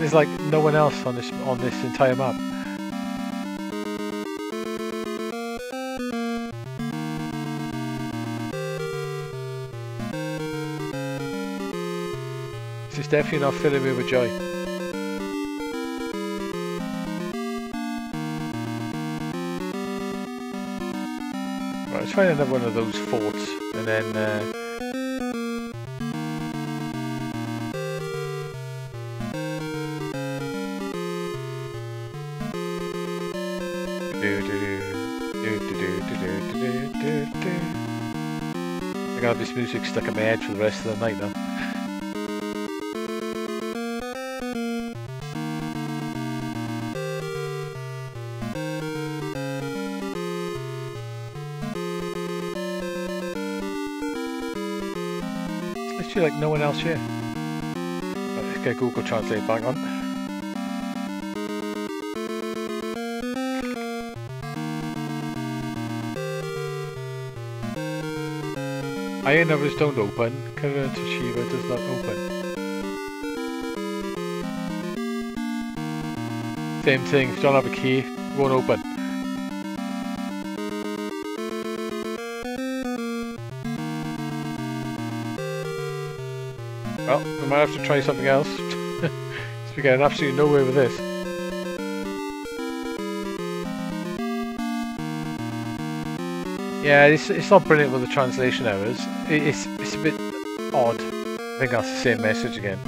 Speaker 1: There's like no one else on this on this entire map. This is definitely not filling me with joy. Right, let's find another one of those forts and then uh, this music stuck in my head for the rest of the night now. It's literally like no one else here. Right, get Google Translate back on. Iron others don't open, of Shiva does not open. Same thing, if you don't have a key, it won't open. Well, we might have to try something else. we're getting absolutely nowhere with this. Yeah, it's, it's not brilliant with the translation errors. It, it's, it's a bit odd. I think that's the same message again.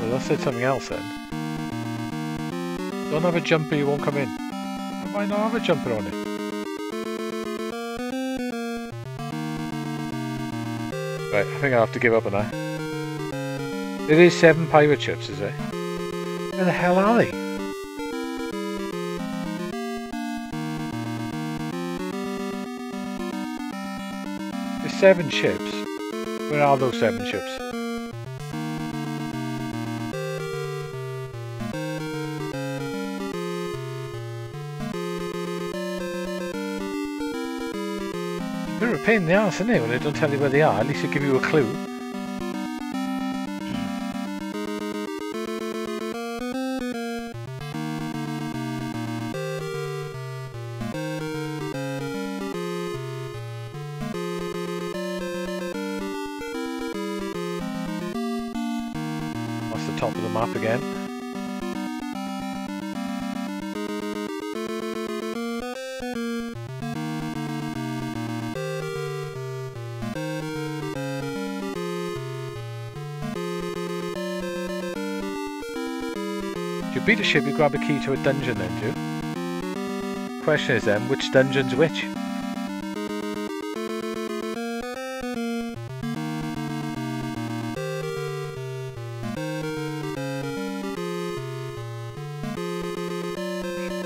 Speaker 1: Well, that said something else then. Don't have a jumper, you won't come in. Why not have a jumper on it? Right, I think I have to give up on that. It is seven pirate ships, is it? Where the hell are they? There's seven ships. Where are those seven ships? They're a pain in the ass, isn't it, when they don't tell you where they are? At least they give you a clue. Beat a ship, you grab a key to a dungeon then, do? Question is then, which dungeon's which?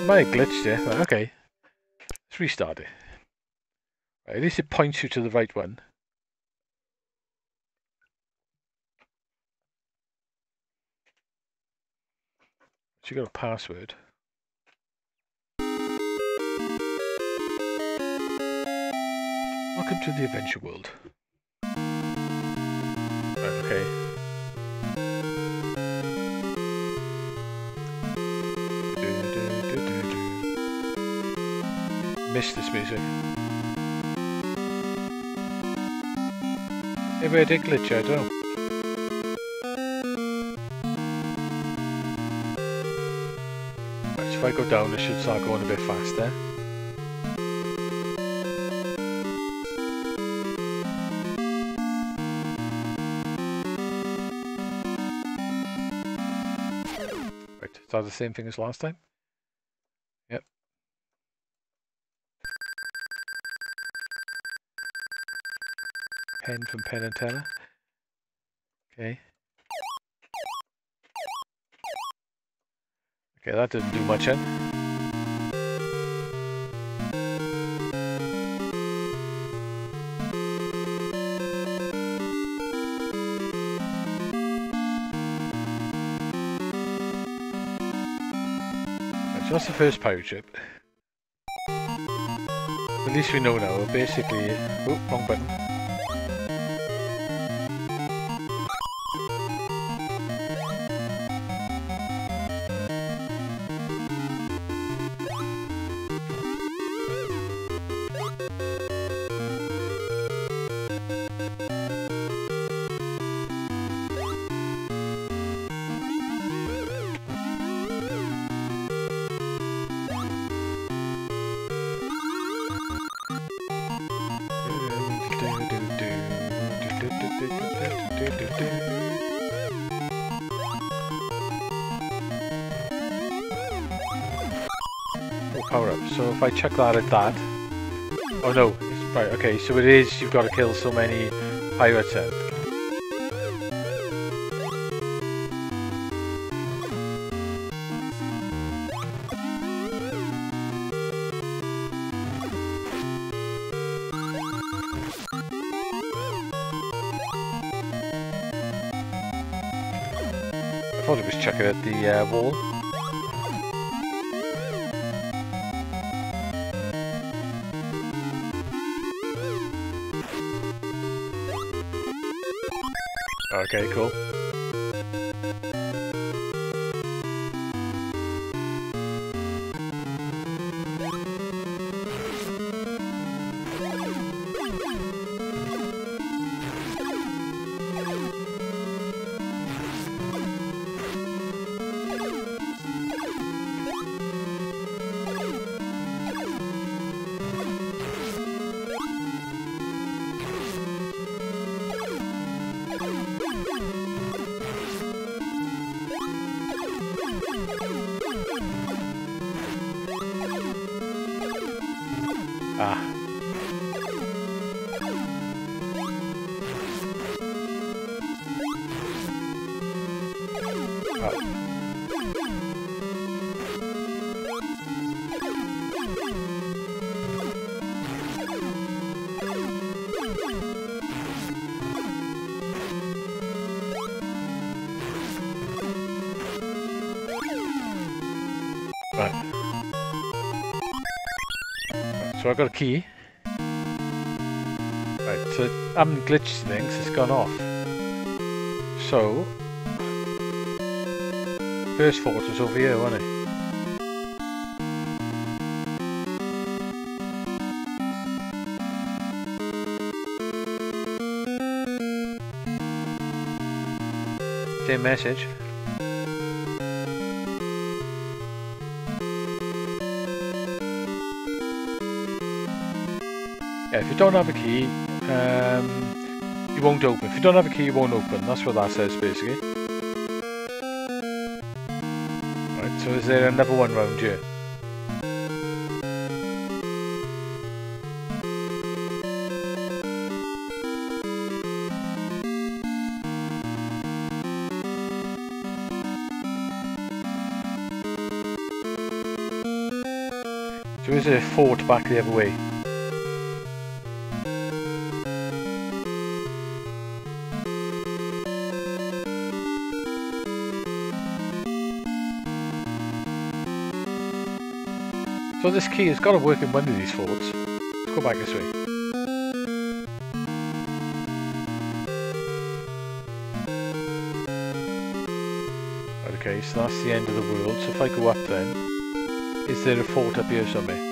Speaker 1: Might have glitched it, but okay. Let's restart it. Right, at least it points you to the right one. She got a password. Welcome to the adventure world. Right, okay. Miss this music. Maybe I did glitch, I don't. I go down, I should start going a bit faster. Right, is that the same thing as last time? Yep. Pen from Penn and Teller. Okay. Okay, that didn't do much. Right, so that's the first pirate ship. At least we know now, basically... Oh, wrong button. Chuck that at that. Oh no. Right, okay, so it is you've got to kill so many pirates then. I thought it was checking at the uh, wall. Okay, cool. Got a key. Right, so I haven't glitched things, it's gone off. So, first fort was over here, wasn't it? Same message. If you don't have a key, um, you won't open. If you don't have a key, you won't open. That's what that says, basically. Right, so is there another one round here? So is there a fort back the other way? So this key has got to work in one of these forts. Let's go back this way. Okay, so that's the end of the world. So if I go up then, is there a fort up here somewhere?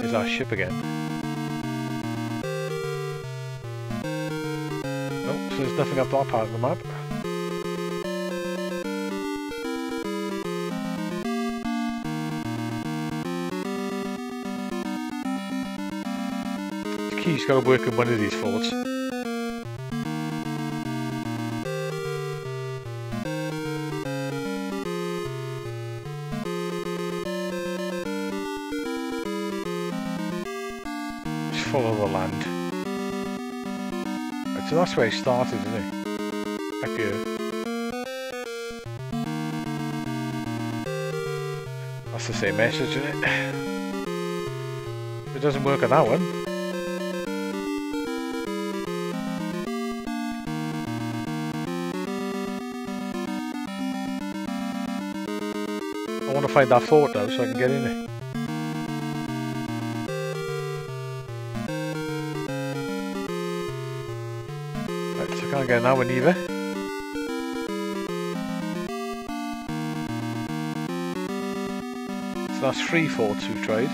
Speaker 1: There's our ship again. There's nothing up that part of the map. key's got to work in one of these forts. That's where he started, isn't it? Here. That's the same message, isn't it? It doesn't work on that one. I want to find that fort though so I can get in it. Get that one either. So that's three forts we've tried.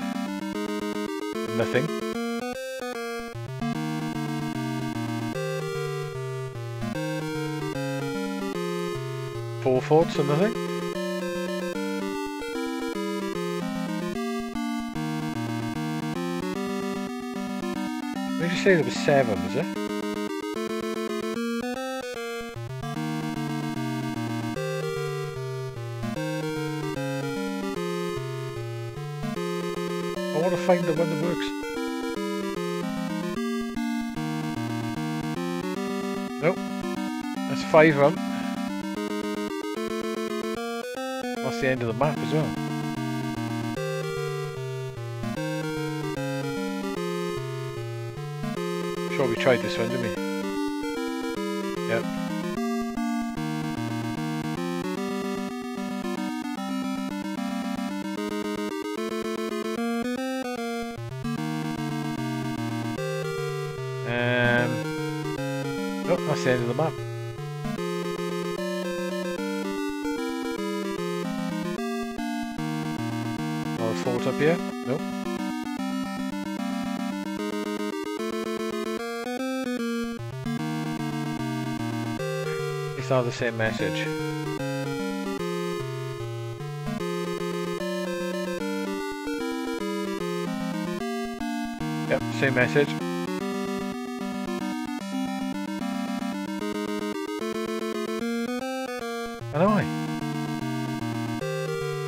Speaker 1: Nothing. Four forts and nothing. Did you say there was seven, was it? The one that works. Nope. That's five of them. That's the end of the map as well. sure we tried this one, didn't we? Yep. Oh, that's the end of the map. Another fort up here? Nope. saw the same message. Yep, same message.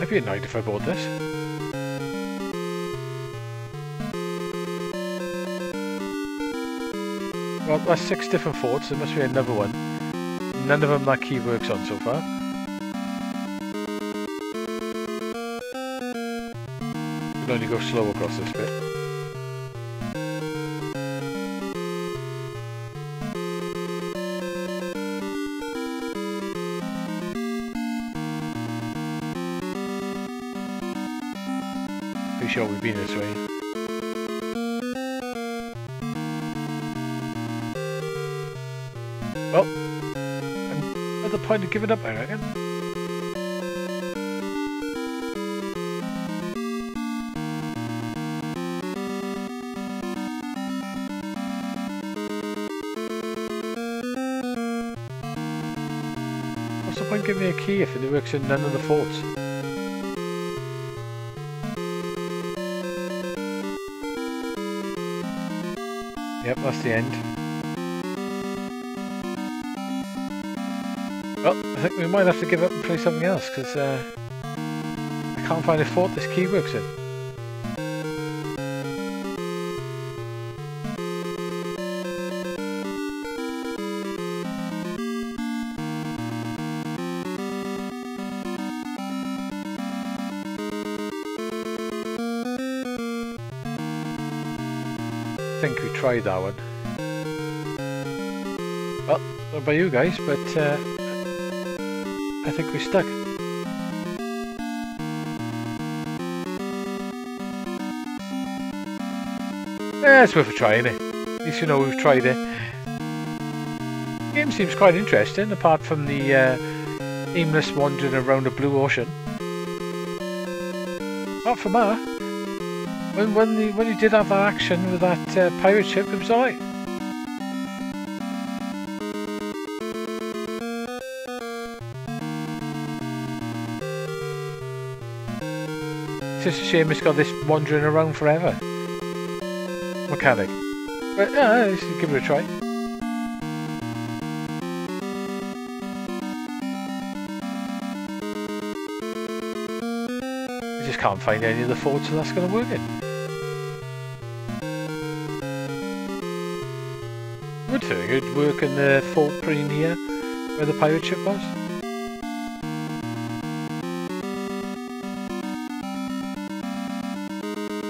Speaker 1: I'd be annoyed if I bought this. Well, that's six different forts, there must be another one. None of them that key works on so far. We can only go slow across this bit. Pretty sure we've been this way. Well, I'm at the point of giving up, I reckon. What's the point giving me a key if it works in none of the forts? That's the end. Well, I think we might have to give up and play something else, because uh, I can't find a fort this key works in. Tried that one. Well, Not by you guys, but uh, I think we're stuck. Yeah, it's worth a try, innit? At least you know we've tried it. Game seems quite interesting, apart from the uh, aimless wandering around a blue ocean. Not for that, when when the, when you did have that action with that uh, pirate ship, it was alright. It's just a shame it's got this wandering around forever mechanic. But yeah, let's give it a try. I just can't find any of the forts that's going to work in. Think it'd work in the Fort Preen here, where the pirate ship was.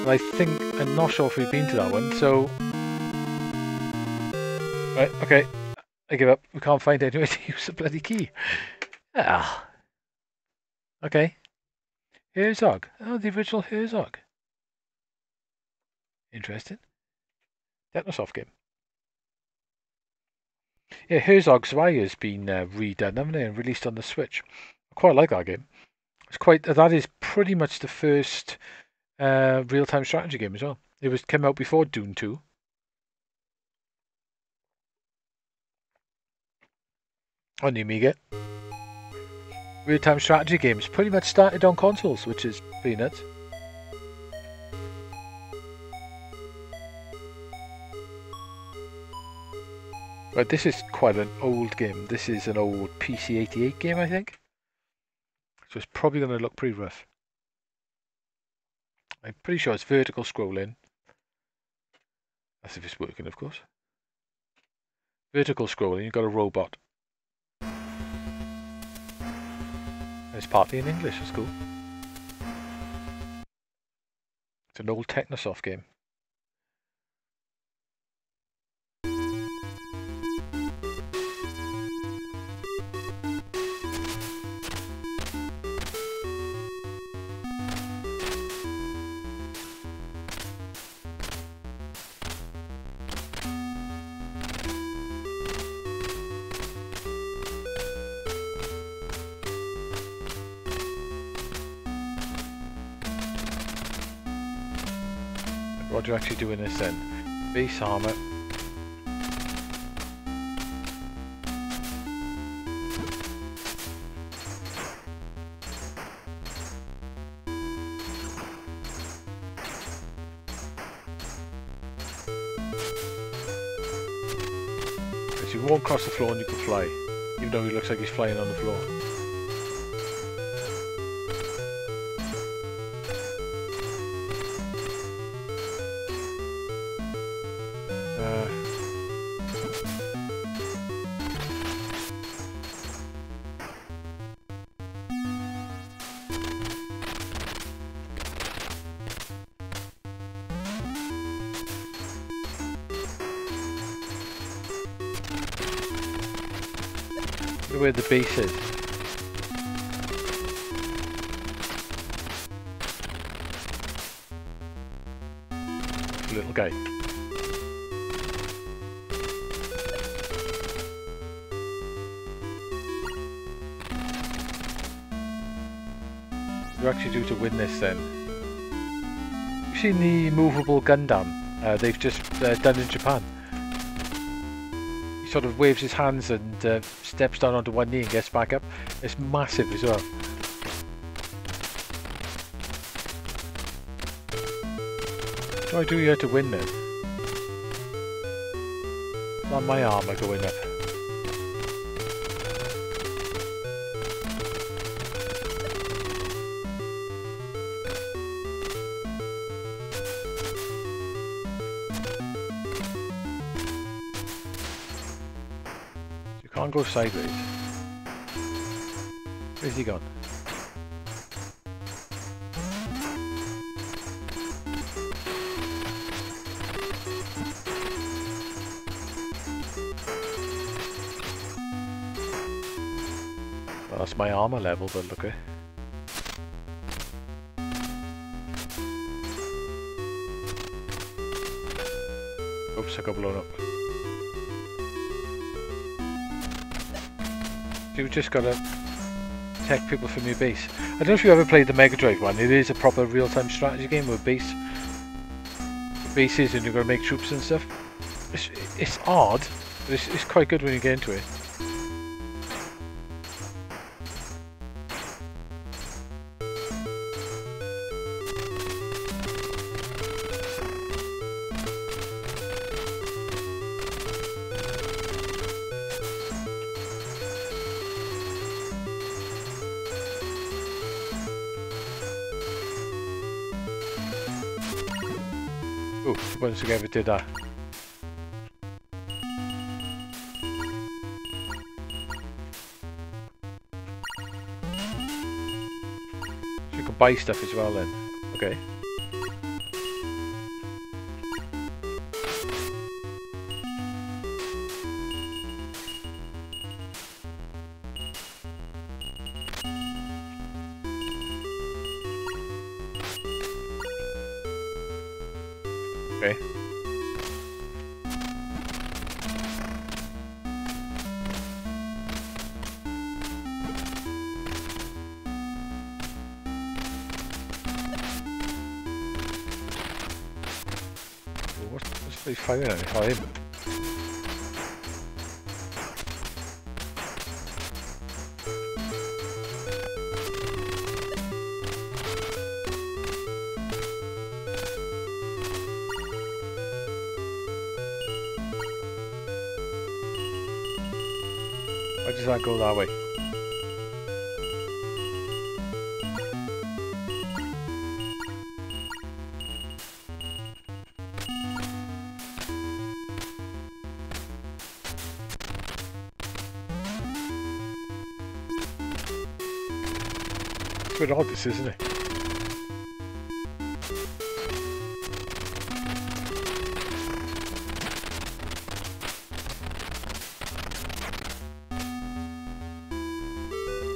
Speaker 1: I think, I'm not sure if we've been to that one, so... Right, okay. I give up. We can't find any way to use the bloody key. Ah. Okay. Herzog. Oh, the original Herzog. Interesting. Technosoft game. Yeah, Herzog Zwei has been uh, redone, haven't they, and released on the Switch. I quite like that game. It's quite. That is pretty much the first uh, real-time strategy game as well. It was came out before Dune 2. On the Amiga. Real-time strategy games pretty much started on consoles, which is pretty Right, this is quite an old game. This is an old PC-88 game, I think. So it's probably going to look pretty rough. I'm pretty sure it's vertical scrolling. That's if it's working, of course. Vertical scrolling, you've got a robot. it's partly in English, it's cool. It's an old Technosoft game. Do actually doing this then? Base armor. So you walk across the floor and you can fly, even though he looks like he's flying on the floor. Where the base is. Little guy. What do you actually do to win this then? You've seen the movable Gundam uh, they've just uh, done in Japan sort of waves his hands and uh, steps down onto one knee and gets back up. It's massive as well. What do I do here to win this? Not my armor going up. Can't go sideways. Where's he gone? that's my armor level, but look at Oops, I got blown up. You just gotta protect people from your base. I don't know if you ever played the Mega Drive one. It is a proper real-time strategy game with base bases and you've got to make troops and stuff. It's, it's odd, but it's, it's quite good when you get into it. Once we ever did that. So buy stuff as well then. Okay. Firing at me, him. Why does that go that way? Bit this, isn't it?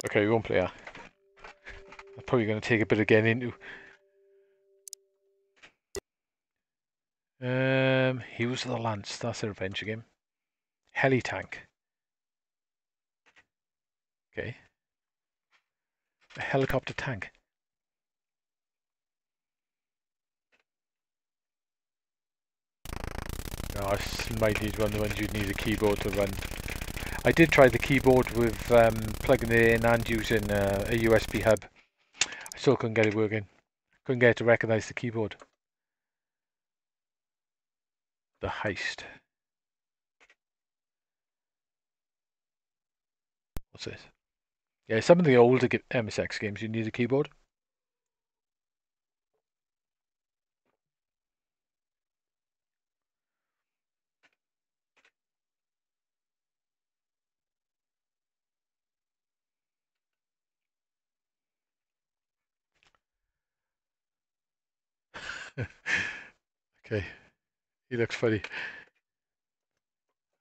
Speaker 1: Okay, one player. I'm probably going to take a bit getting into. Um, he was the Lance, that's an adventure game. Heli Tank. Okay a helicopter tank. No, I might need one of the ones you'd need a keyboard to run. I did try the keyboard with um, plugging it in and using uh, a USB hub. I still couldn't get it working. Couldn't get it to recognize the keyboard. The heist. What's this? Yeah, some of the older MSX um, games you need a keyboard. okay, he looks funny.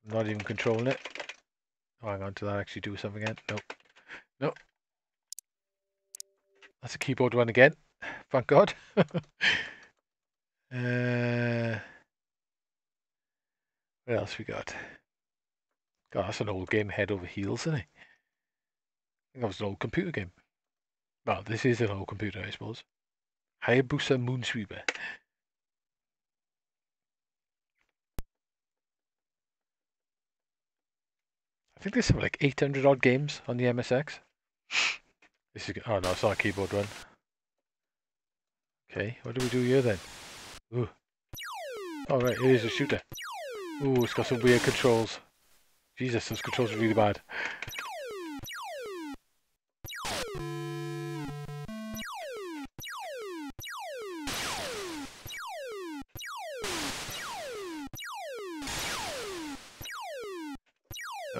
Speaker 1: I'm not even controlling it. Oh, hang on, did that actually do something again? Nope. No. That's a keyboard one again. Thank God. uh, what else we got? God, that's an old game, head over heels, isn't it? I think that was an old computer game. Well, this is an old computer, I suppose. Hayabusa Moonsweeper. I think there's something like 800 odd games on the MSX. This is oh no, it's not a keyboard one. Okay, what do we do here then? Ooh. Oh right, is a shooter. Ooh, it's got some weird controls. Jesus, those controls are really bad.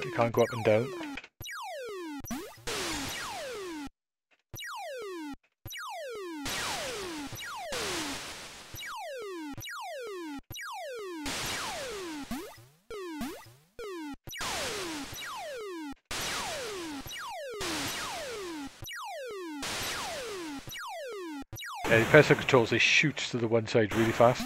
Speaker 1: You can't go up and down. Person controls, they shoots to the one side really fast.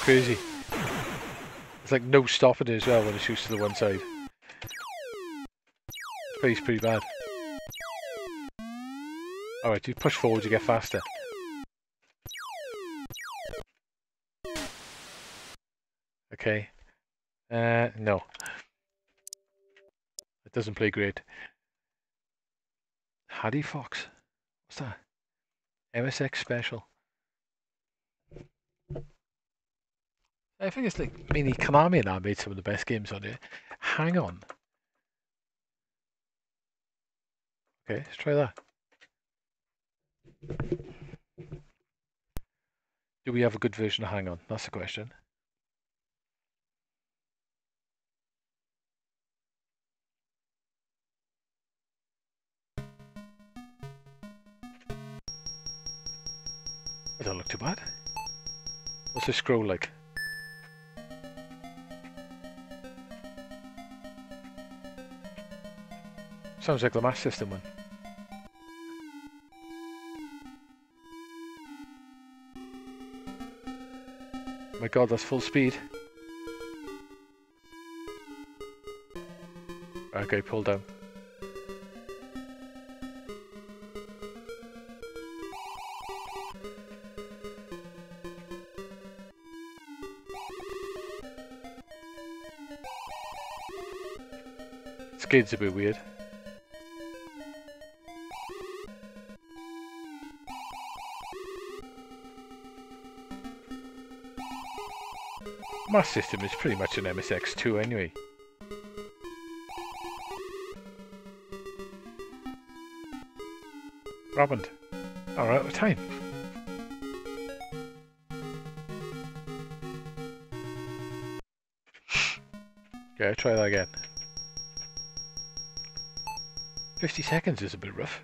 Speaker 1: Crazy. It's like no stopping it as well when it shoots to the one side. It's pretty bad. Alright, you push forward, you get faster. Okay. Uh, no. It doesn't play great. Haddy Fox. What's that? MSX Special. I think it's like, mean, Konami and I made some of the best games on it. Hang on. Okay, let's try that. Do we have a good version of Hang On? That's the question. Don't look too bad. What's the scroll like? Sounds like the Master System one. My god, that's full speed. Okay, pull down. Skid's a bit weird. My system is pretty much an MSX2 anyway. Robin. Alright, what time? Okay, try that again. 50 seconds is a bit rough.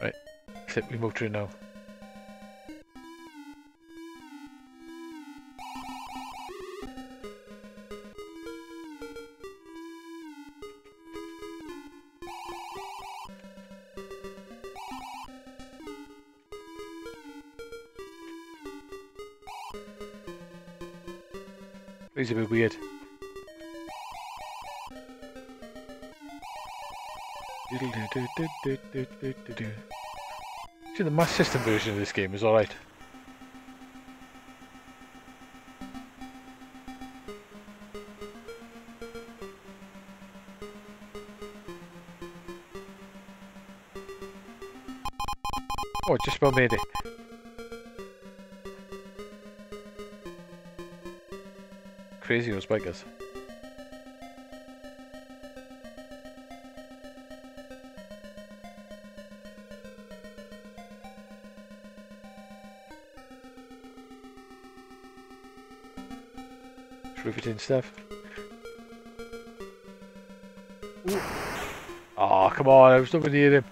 Speaker 1: Right, Except we through now. Master System version of this game is alright. Oh, just about made it. Crazy those bikers. Riveting stuff. Oh, come on, I was not near him.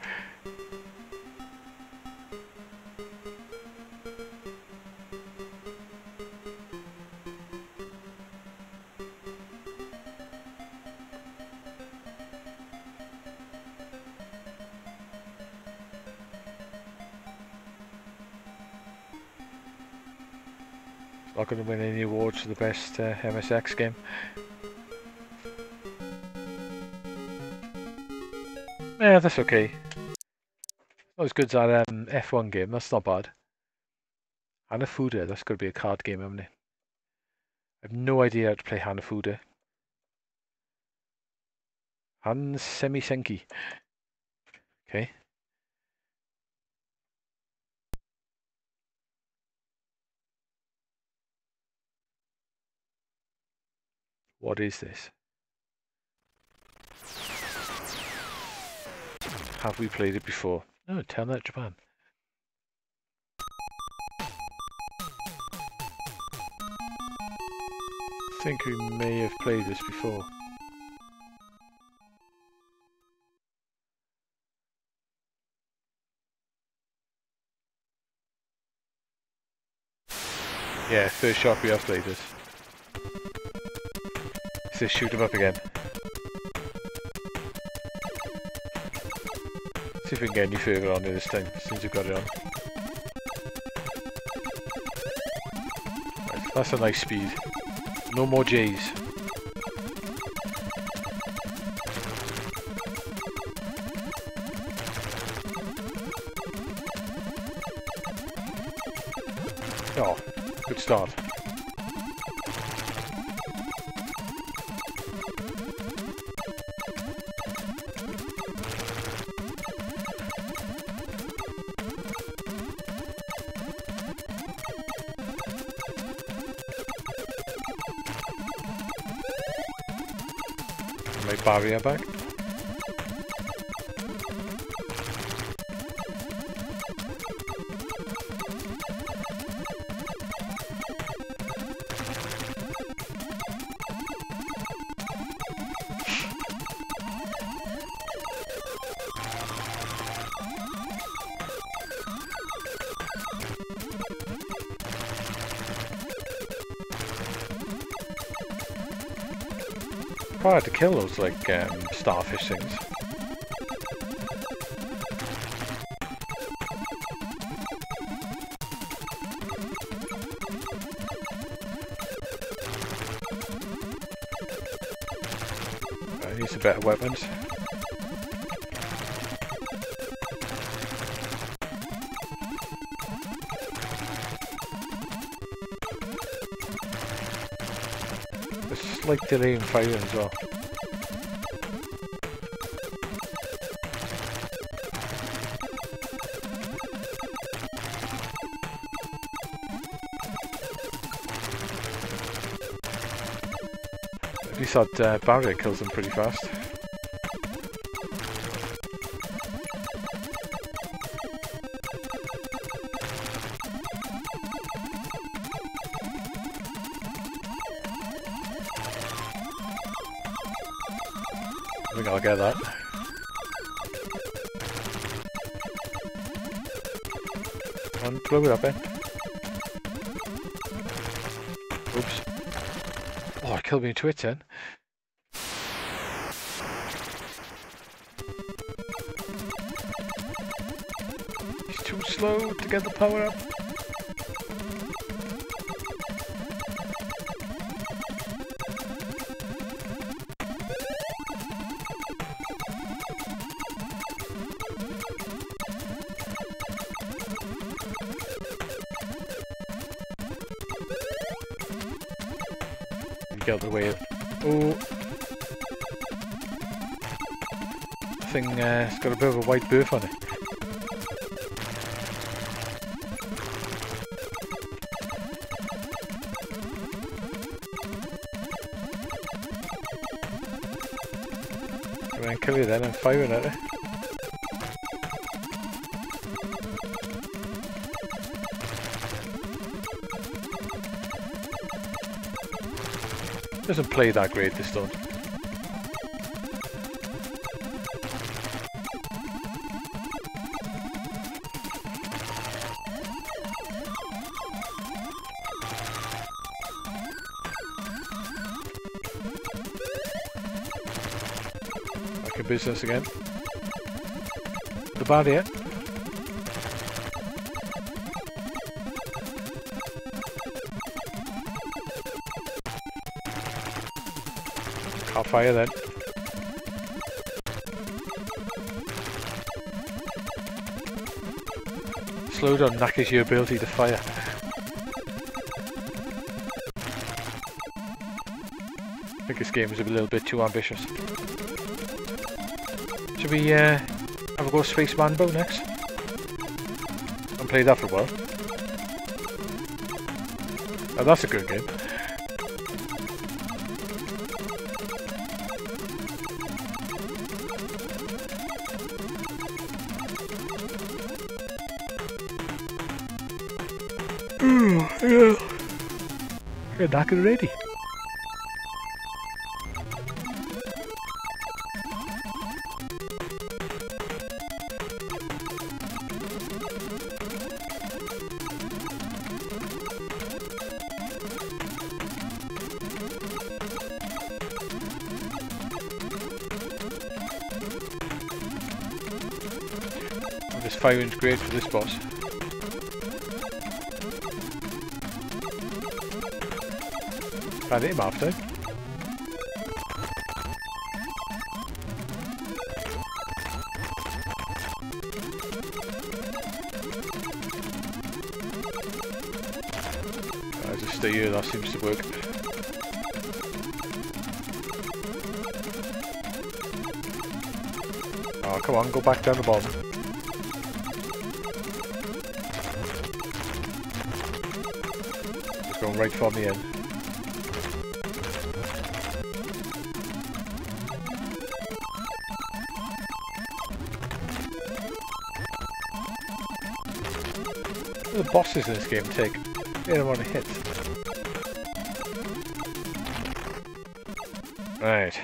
Speaker 1: Best uh, MSX game. Yeah, that's okay. Not as good as that um, F1 game, that's not bad. Hanafuda, that's got to be a card game, haven't it? I have no idea how to play Hanafuda. Han Semisenki. Okay. What is this? Have we played it before? No, tell that Japan. I think we may have played this before. Yeah, first shot we have played this. So shoot him up again. See if we can get any further on this time, since we've got it on. Right, that's a nice speed. No more J's. Oh, good start. Barrier back. Kill those like um, starfish things. I need some better weapons. It's like delaying firing as well. That uh, barrier kills them pretty fast. I think I'll get that. Come on, blow it up, eh? Killed me into it then. He's too slow to get the power up. Got a bit of a white berth on it. Kill you then and fire at it. Doesn't play that great this don't. Business again. The barrier. I'll fire then. Slowdown knackers your ability to fire. I think this game is a little bit too ambitious. Should we uh, have a go Space Manbow next? Haven't played that for a while. Oh, that's a good game. yeah. You're knackered already. Firing's great for this boss. Hit him time. I just stay here, that seems to work. Oh, come on, go back down the bottom. Right for me in. The bosses in this game take a amount of hits. Right.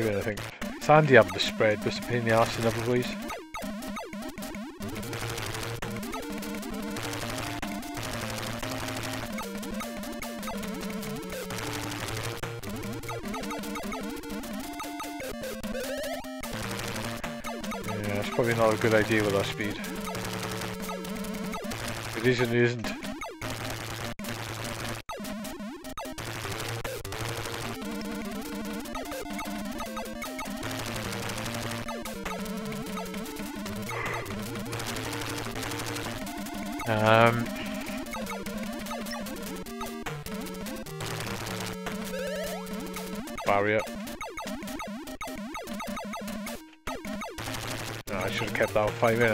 Speaker 1: Do some I think. It's handy having the spread, but it's a pain in the arse in other ways. Yeah, it's probably not a good idea with our speed. It is and it isn't. Um, barrier. I should have kept that five in,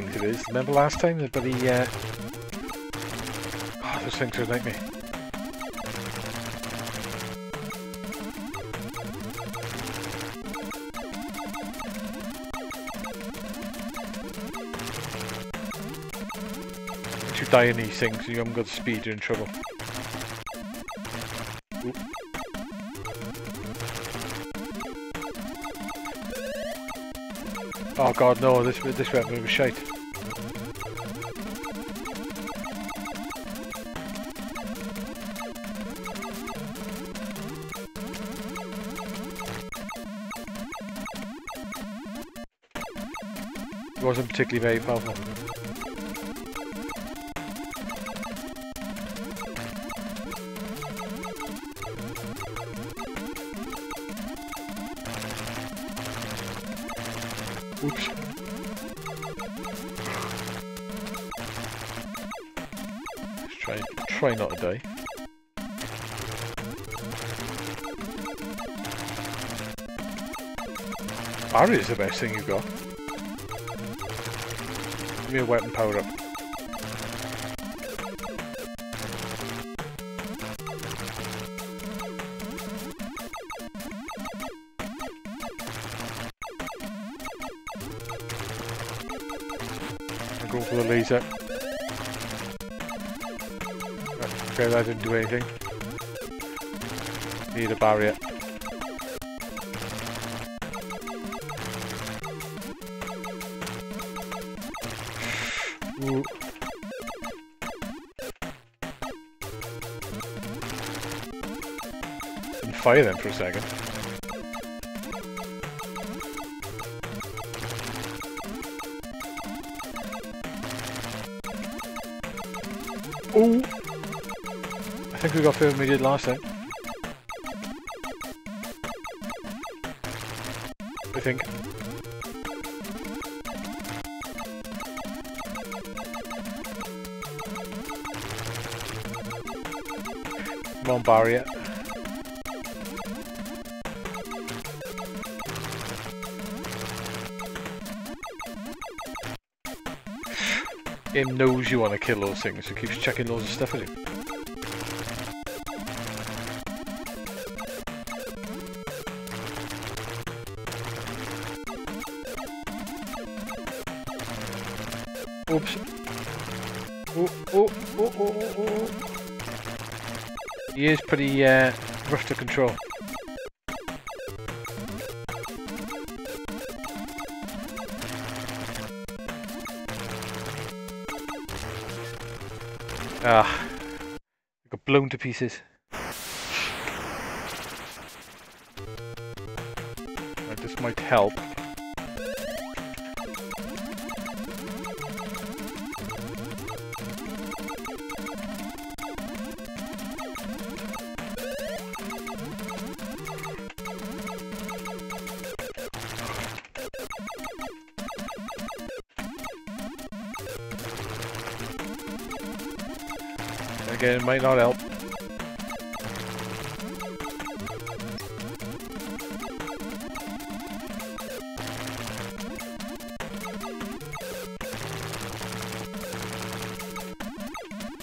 Speaker 1: things it is. Remember last time the bloody uh Oh those things are like me. If you die in these things you haven't got the speed, you're in trouble. Oh god, no, this this weapon was shite. It wasn't particularly very powerful. Barrier is the best thing you've got. Give me a weapon power up. I'm going for the laser. Okay, that didn't do anything. Need a barrier. Fire them for a second. Oh! I think we got further than we did last time. I think. Come on, barrier. Game knows you want to kill those things, so it keeps chucking loads of stuff at you. Oops. Oh, oh, oh, oh, oh, oh. He is pretty uh, rough to control. Ah, I got blown to pieces. This might help. It might not help.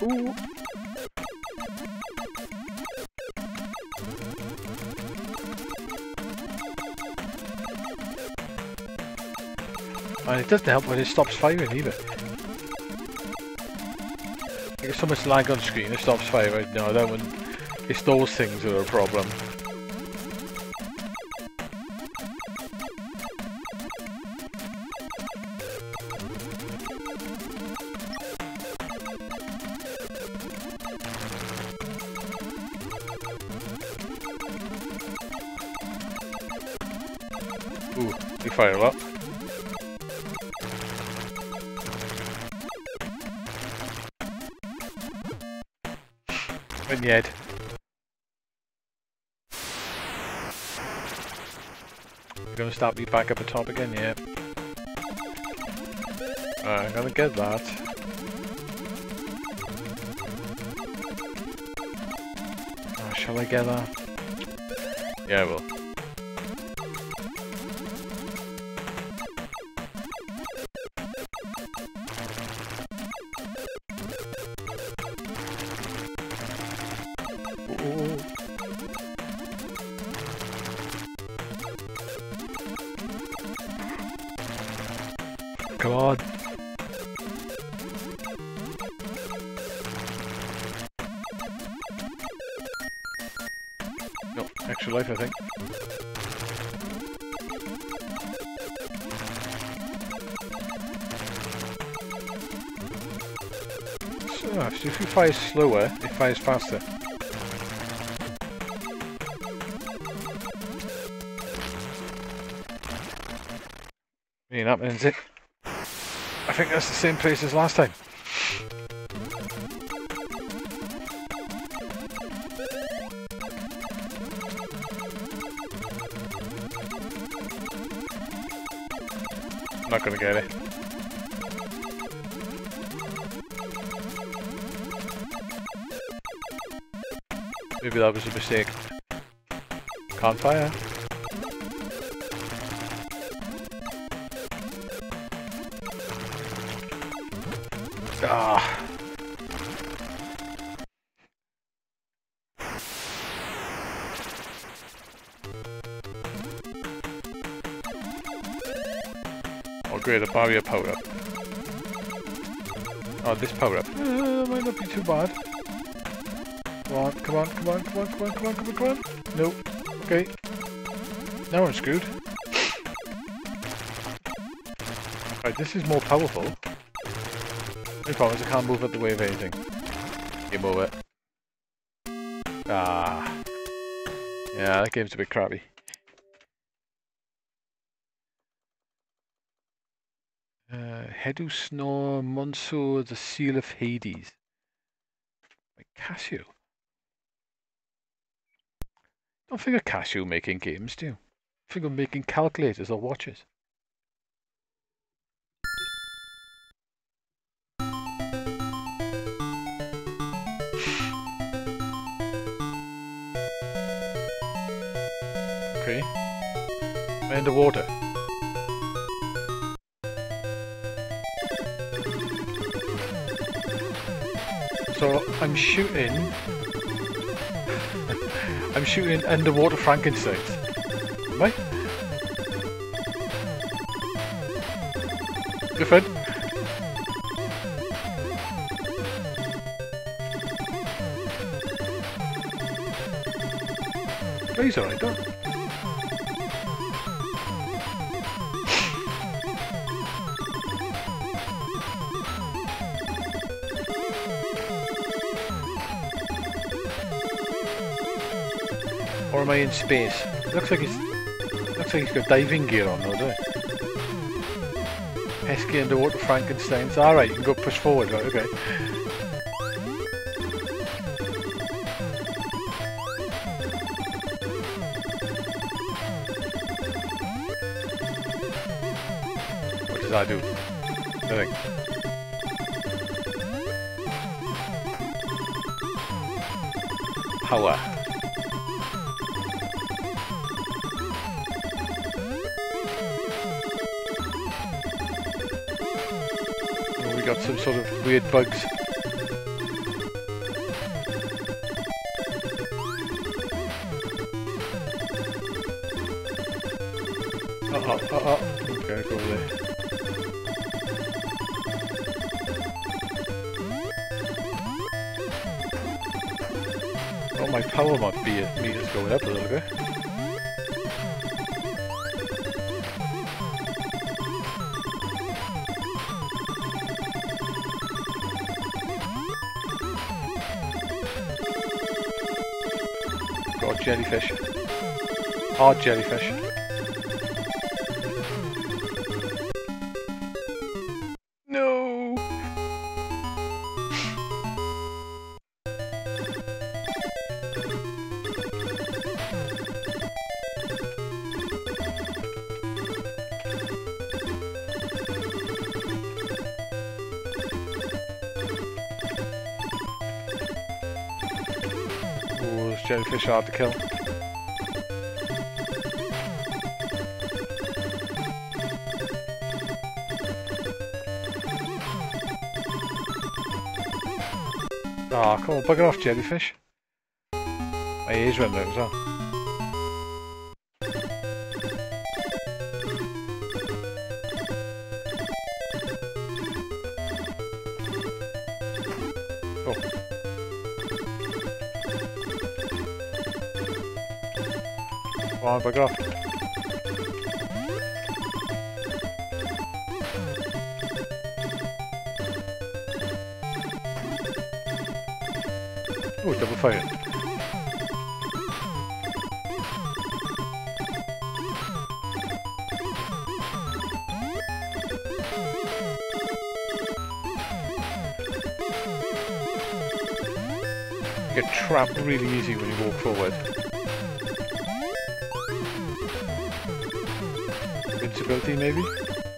Speaker 1: Ooh. And it doesn't help when it stops firing either. I so much lag on screen, it stops firing. No, that one, it's those things that are a problem. Me back up the top again, yeah. I'm gonna get that. Shall I get that? Yeah, I will. So if you fire slower, it fires faster. Ain't happening, is it? I think that's the same place as last time. Not gonna get it. Maybe that was a mistake. Can't fire. Ah. Oh great, a barrier power up. Oh, this power up. Uh, might not be too bad. Come on, come on, come on, come on, come on, come on, come on, come on. Nope. Okay. Now I'm screwed. Right, this is more powerful. The problem is I can't move out the way of anything. Game over. Ah. Yeah, that game's a bit crappy. Uh, Hedu Snore, Monso, the Seal of Hades. Casio. Don't of Casio making games, do you? Think of making calculators or watches. Shooting underwater Frankensteins. Am I? Different. He's alright, though. Or am I in space? Looks like he's looks like he's got diving gear on though, doesn't he? Pesky underwater Frankensteins. Alright, you can go push forward, right, okay. What does that do? Nothing. Power. Weird bugs. Uh-oh, uh-oh. Okay, go. Oh, my power might be meter's going up a little bit. Jellyfish. Hard jellyfish. No! Oh, this jellyfish are hard to kill. Come on, bugger off, jellyfish. My ears running out as well. Come on, bugger off. Fire. You get trapped really easy when you walk forward. Invincibility, maybe?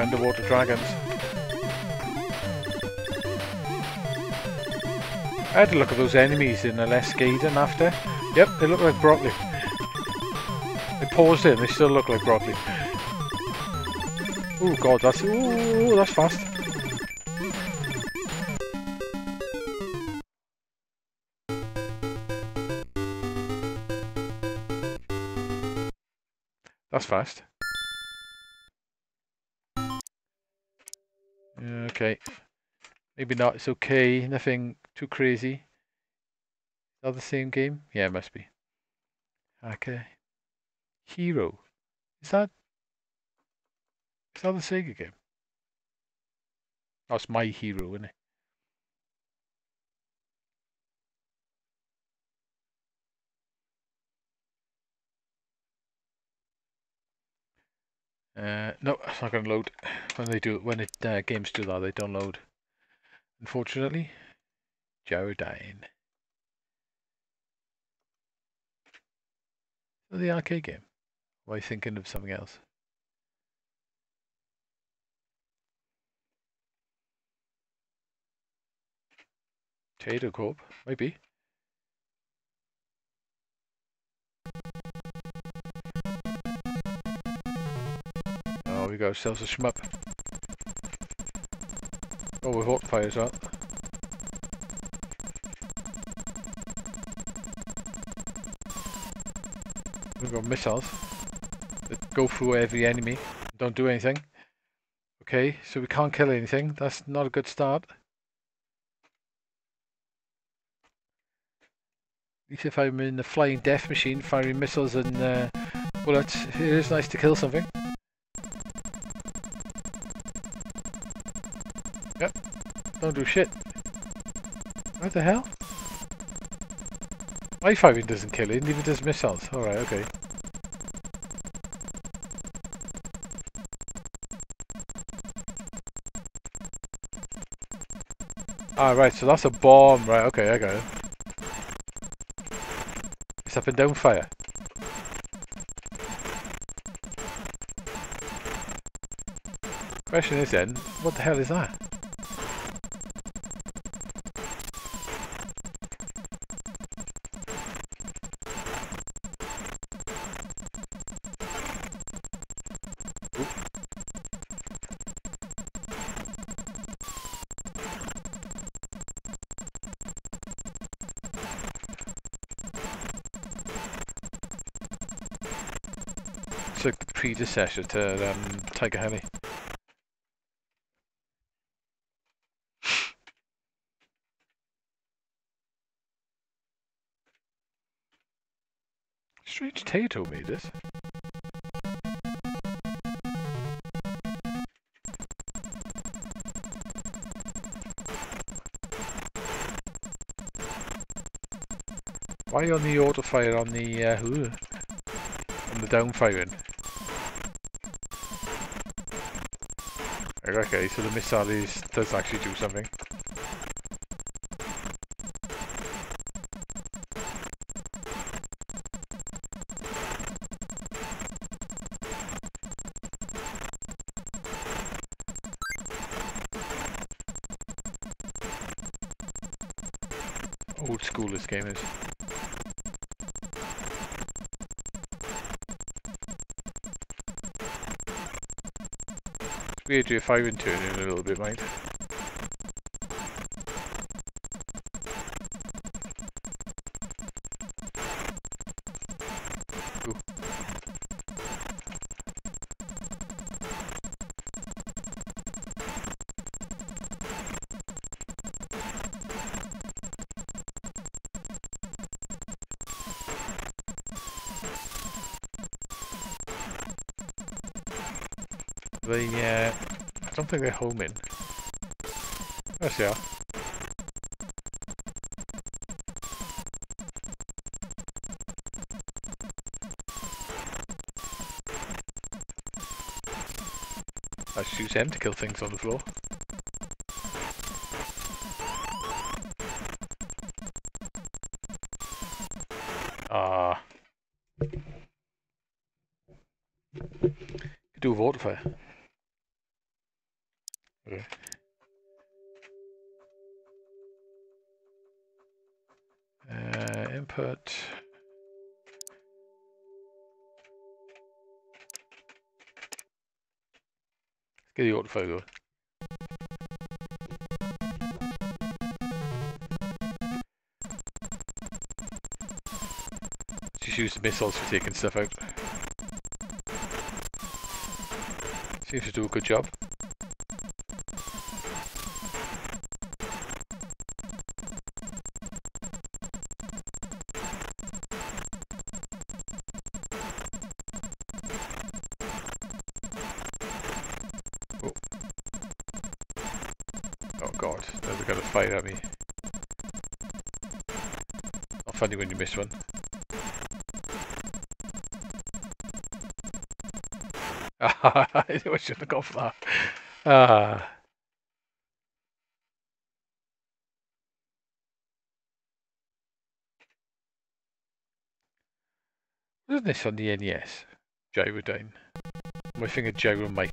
Speaker 1: Underwater dragons. I had a look at those enemies in the less Gaiden after. Yep, they look like broccoli. I paused it and they still look like broccoli. Oh god, that's ooh, that's fast. That's fast. Maybe not. It's okay. Nothing too crazy. Is the same game? Yeah, it must be. Okay. Hero. Is that... Is that the Sega game? That's my hero, isn't it? Uh, no, it's not going to load. When they do, when it uh, games do that, they don't load. Unfortunately, Joe Gyrodine. The arcade game. Or are you thinking of something else? Taito Corp, maybe. Oh, we got ourselves a shmup. Oh, with hot fires up. We've got missiles that go through every enemy. Don't do anything. Okay, so we can't kill anything. That's not a good start. At least if I'm in the flying death machine firing missiles and uh, bullets, it is nice to kill something. Yep, don't do shit. What the hell? My firing doesn't kill it, neither does missiles. Alright, okay. Ah, right, so that's a bomb. Right, okay, I got it. It's up and down fire. Question is then, what the hell is that? Like the predecessor to um, a Heli. Strange Taito made this. Why on the auto fire on the uh, on the down firing? Okay, so the missile is does actually do something. Old school this game is. Weird if I even turn in a little bit, mate. Don't think they're homing. Yes, are. I use them to kill things on the floor. Ah. Could do a water fire. Going. Just use the missiles for taking stuff out. Seems to do a good job. You miss one. I knew I shouldn't have gone for that. Ah. Wasn't this on the NES? Gyrodine. My finger Gyromite.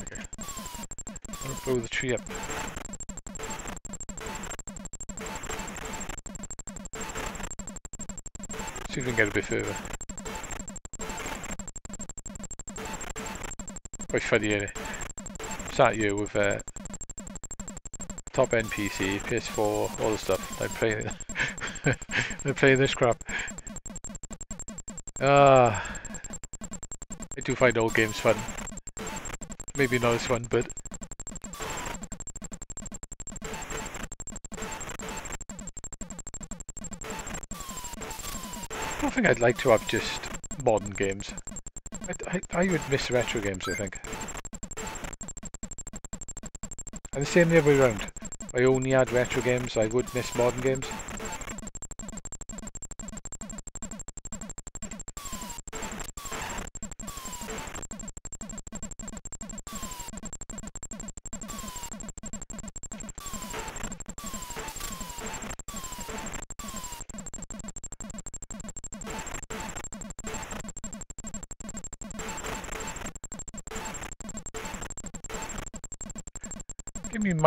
Speaker 1: Okay. I'm gonna blow the tree up. A bit further. Quite funny, is Sat here with uh, top end PC, PS4, all the stuff. I'm playing, I'm playing this crap. Ah, I do find old games fun. Maybe not this one, but think I'd like to have just modern games. I, I, I would miss retro games, I think. And the same the other way around. I only had retro games, I would miss modern games.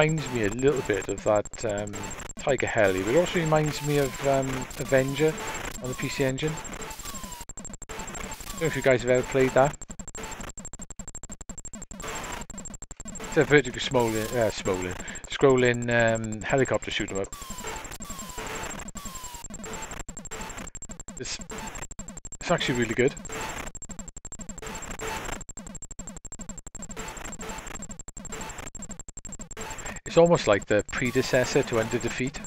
Speaker 1: Reminds me a little bit of that um, Tiger Heli, but it also reminds me of um, Avenger on the PC Engine. I don't know if you guys have ever played that. It's a vertical scrolling, uh, scrolling, scrolling um, helicopter shoot 'em up. It's, it's actually really good. It's almost like the predecessor to Under Defeat.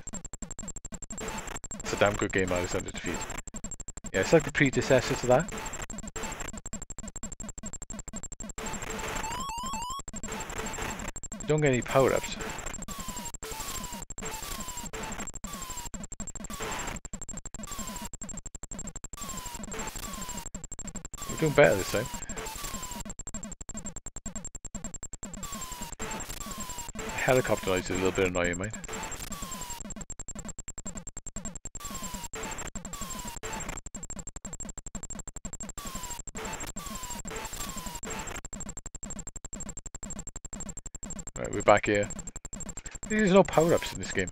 Speaker 1: It's a damn good game, I was Under Defeat. Yeah, it's like the predecessor to that. You don't get any power-ups. We're doing better this time. Helicopter noise is a little bit annoying, mate. Right, we're back here. There's no power-ups in this game.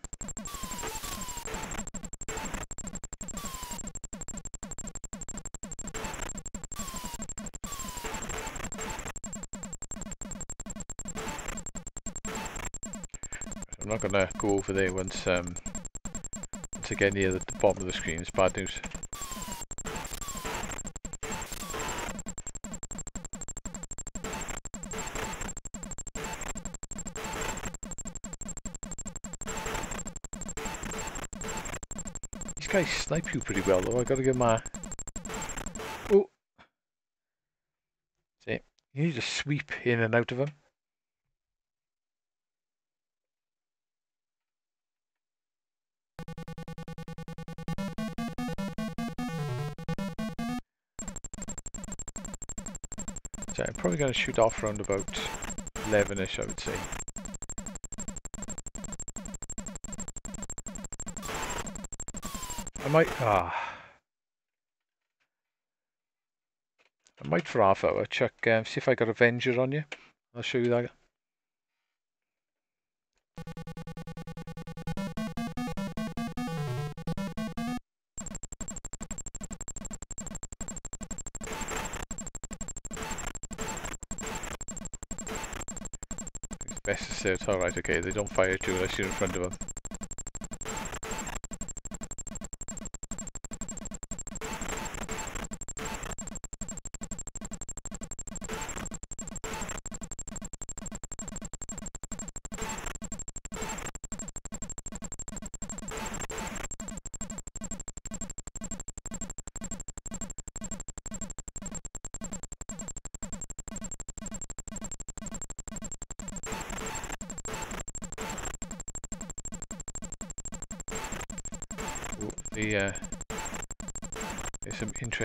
Speaker 1: To go over there once, um, once I get near the, the bottom of the screen. It's bad news. These guys snipe you pretty well though, I gotta give my... Oh! See, you need to sweep in and out of them. Going to shoot off around about 11ish, I would say. I might, ah. I might for half hour check, um, see if I got Avenger on you. I'll show you that. It's alright, okay, they don't fire at you unless you're in front of them.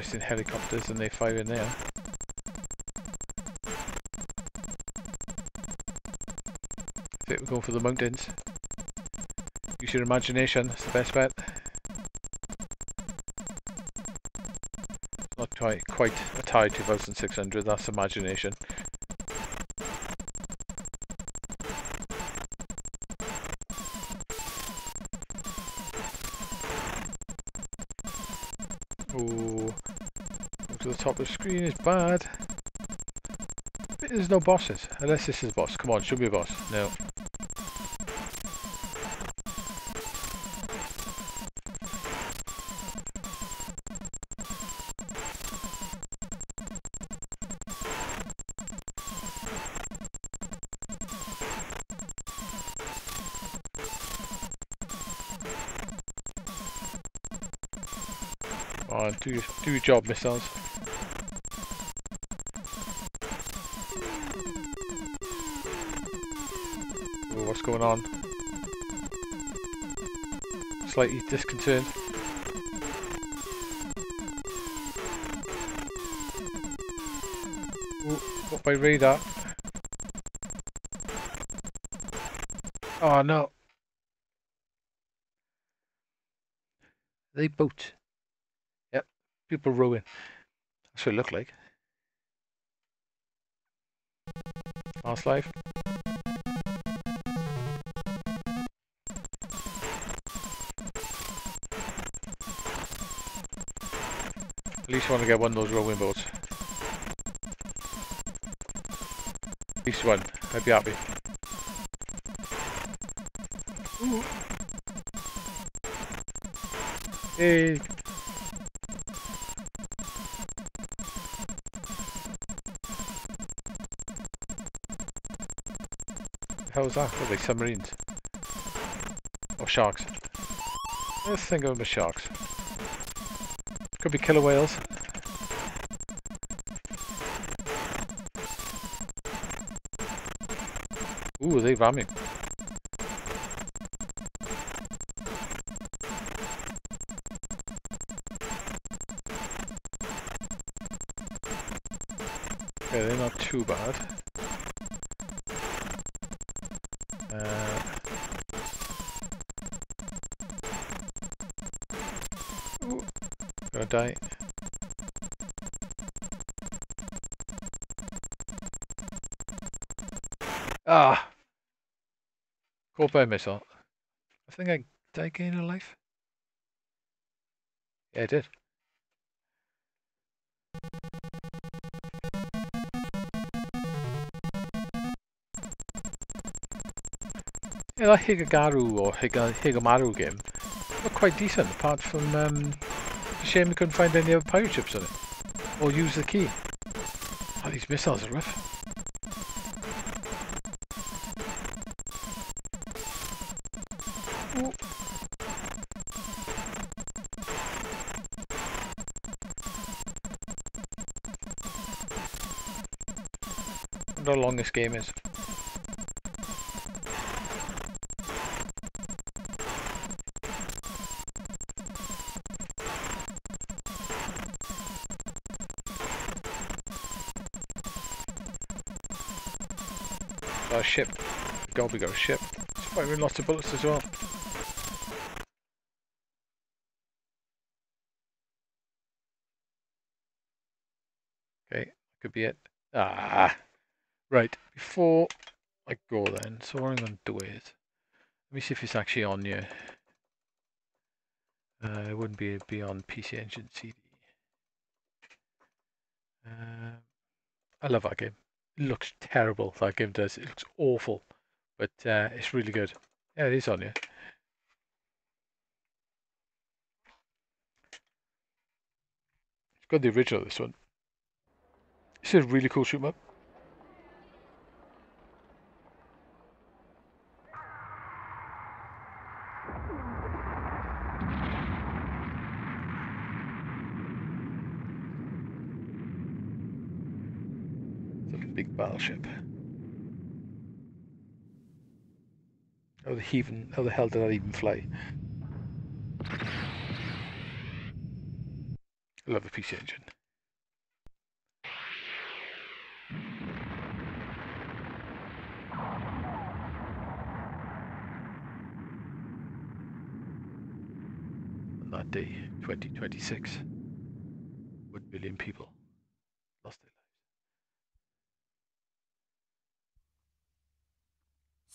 Speaker 1: Interesting helicopters and they fire in there. I think we're going for the mountains. Use your imagination, it's the best bet. Not quite, quite Atari 2600, that's imagination. Top of the screen is bad. There's no bosses, unless this is boss. Come on, show me a boss. No. on, do do your job, missiles. Going on? Slightly disconcerted. Oh, got my radar. Oh no. They boat Yep, people rowing. That's what it looked like. Fast life. I want to get one of those rowing boats. At least one. I'd be happy. Ooh. Hey, hell's that? Are they submarines? Or sharks? Let's think of them as sharks. Could be killer whales. Ooh. Okay, they're not too bad. Uh, die. Caught by a missile. I think I did I gain a life? Yeah, I did. Yeah, that Higagaru or Higa, Higamaru game looked quite decent apart from um, shame we couldn't find any other pirate ships on it. Or use the key. Oh, these missiles are rough. Long this game is. Oh, Our ship. God, we got a ship. It's firing lots of bullets as well. Okay, could be it. Ah, right. Before I go then, so what I'm going to do is, let me see if it's actually on you. Uh, it wouldn't be be on PC Engine CD. Uh, I love that game It looks terrible, that game does. It looks awful, but uh, it's really good. Yeah, it is on you. It's got the original, this one. It's a really cool shoot up. Battleship. How the even how the hell did that even fly? love the PC engine. On that day, 2026, 1 billion people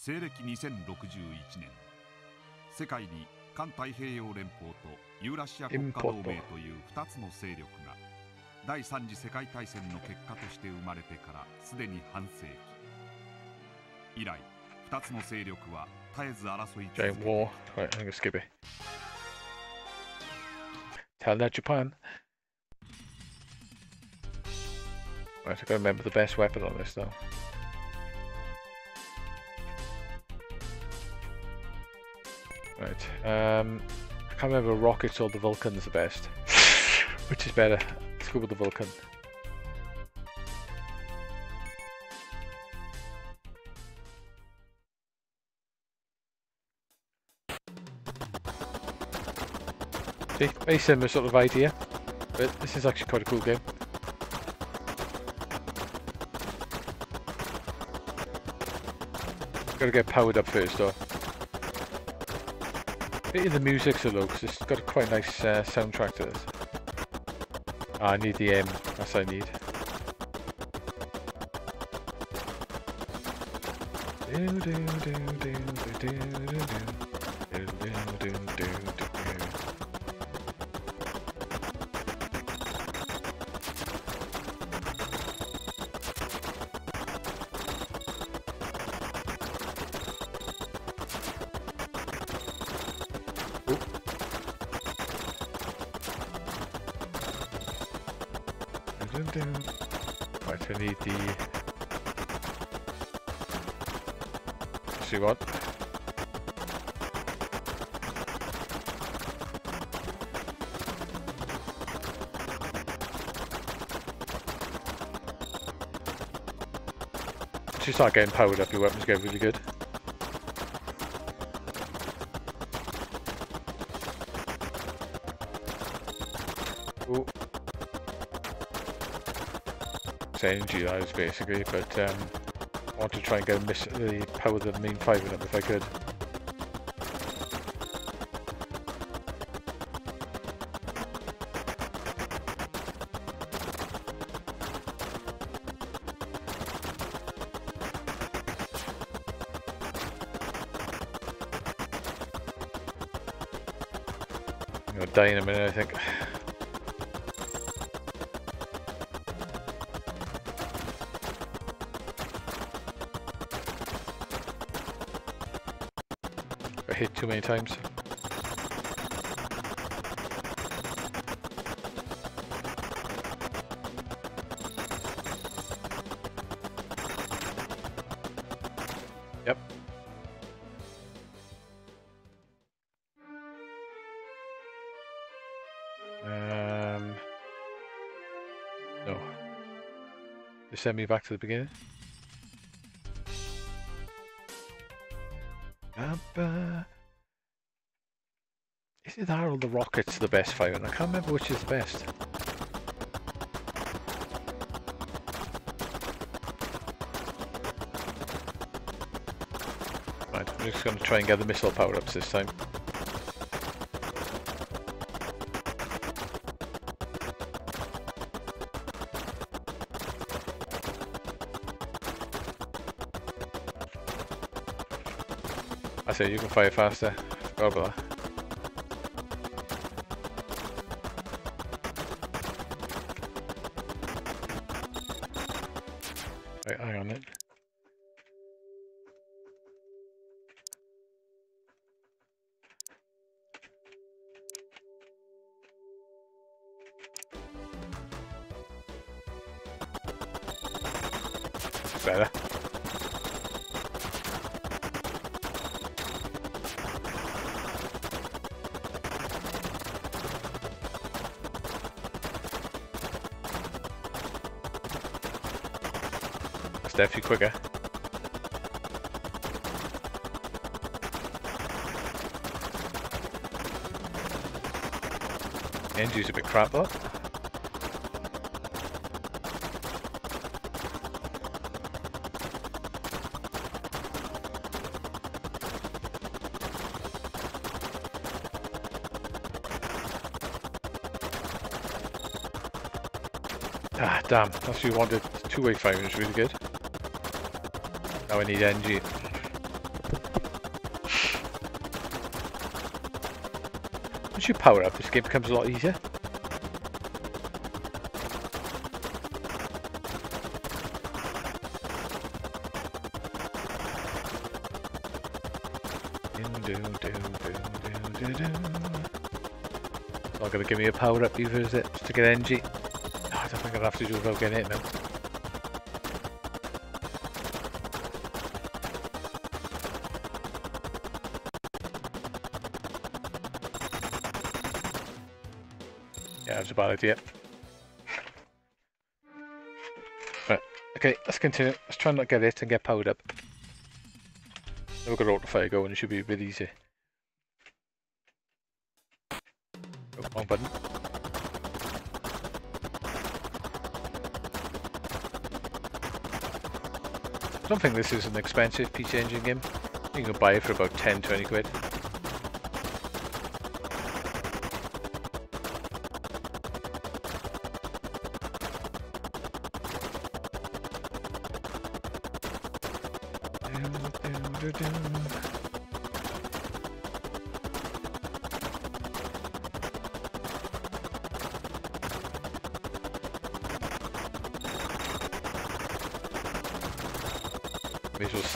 Speaker 2: 西暦2061年世界に環太平洋連邦とユーラシア国家同盟という2つの勢力が第三次世界大戦の結果として生まれてからすでに半世紀以来2つの勢力は絶えず争い続け
Speaker 1: てきた Japan. Right, I gotta remember the best weapon on this though. Right, um, I can't remember rockets or the Vulcan's the best. Which is better? Let's go with the Vulcan. See, very similar sort of idea, but this is actually quite a cool game. Gotta get powered up first though. The music so low because it's got a quite nice uh, soundtrack to this. Ah, I need the M, that's I need. Do, do, do, start getting powered up, your weapons get really good. Ooh. Saying GIs basically, but um, I want to try and get a miss the power of the main five of them if I could. Times. Yep. Um. No. Just send me back to the beginning. That or the rockets the best fighting? I can't remember which is the best. Right, I'm just going to try and get the missile power-ups this time. I say you can fire faster. Oh, Forgot about. crap up. Ah, damn. That's what you wanted. Two-way firing is really good. Now I need NG. Once you power up, this game becomes a lot easier. Me a power up either, is it? Just to get energy? Oh, I don't think I'll have to do without getting it now. Yeah, that's a bad idea. Right, okay, let's continue. Let's try and not get it and get powered up. Then we've got auto fire going, it should be a bit easier. Oh, wrong button. I don't think this is an expensive PC Engine game. You can buy it for about 10-20 quid.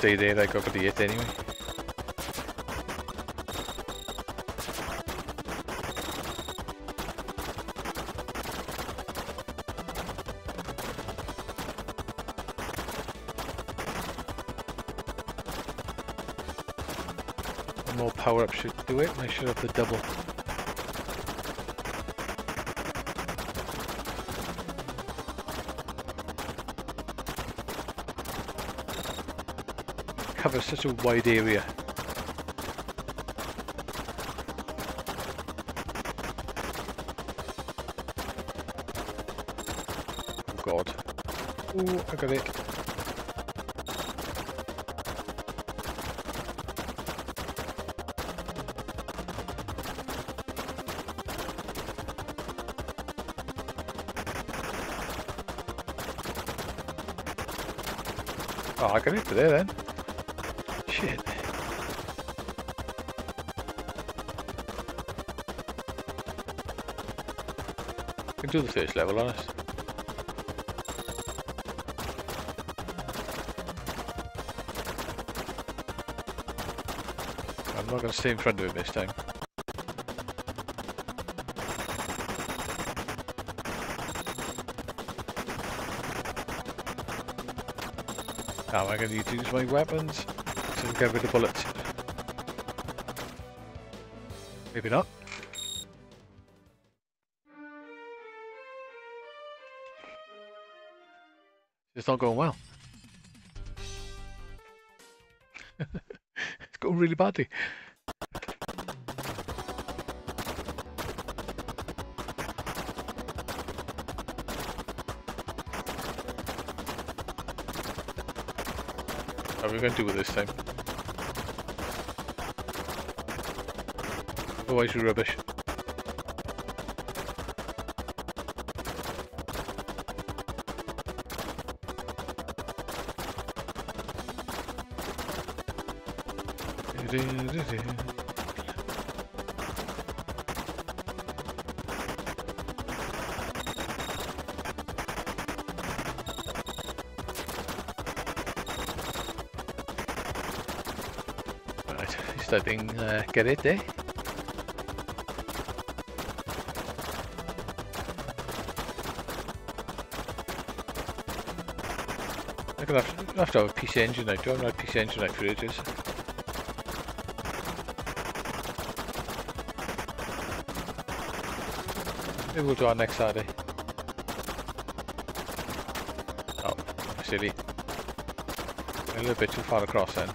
Speaker 1: Stay there like over the it anyway. More power up should do it, and I should have the double. Covers such a wide area. Oh god. Oh, I got it. Oh, I got it for there then. Do the first level, honest. I'm not going to stay in front of him this time. How am I going to use my weapons to get rid of bullets? Maybe not. It's not going well. it's going really badly. How are we going to do with this time? Otherwise you're rubbish. Starting uh, get it there. I'm gonna have, to have to have a PC engine out. I haven't had PC engine out for ages. Maybe we'll do our next Saturday. Oh, silly. A little bit too far across then.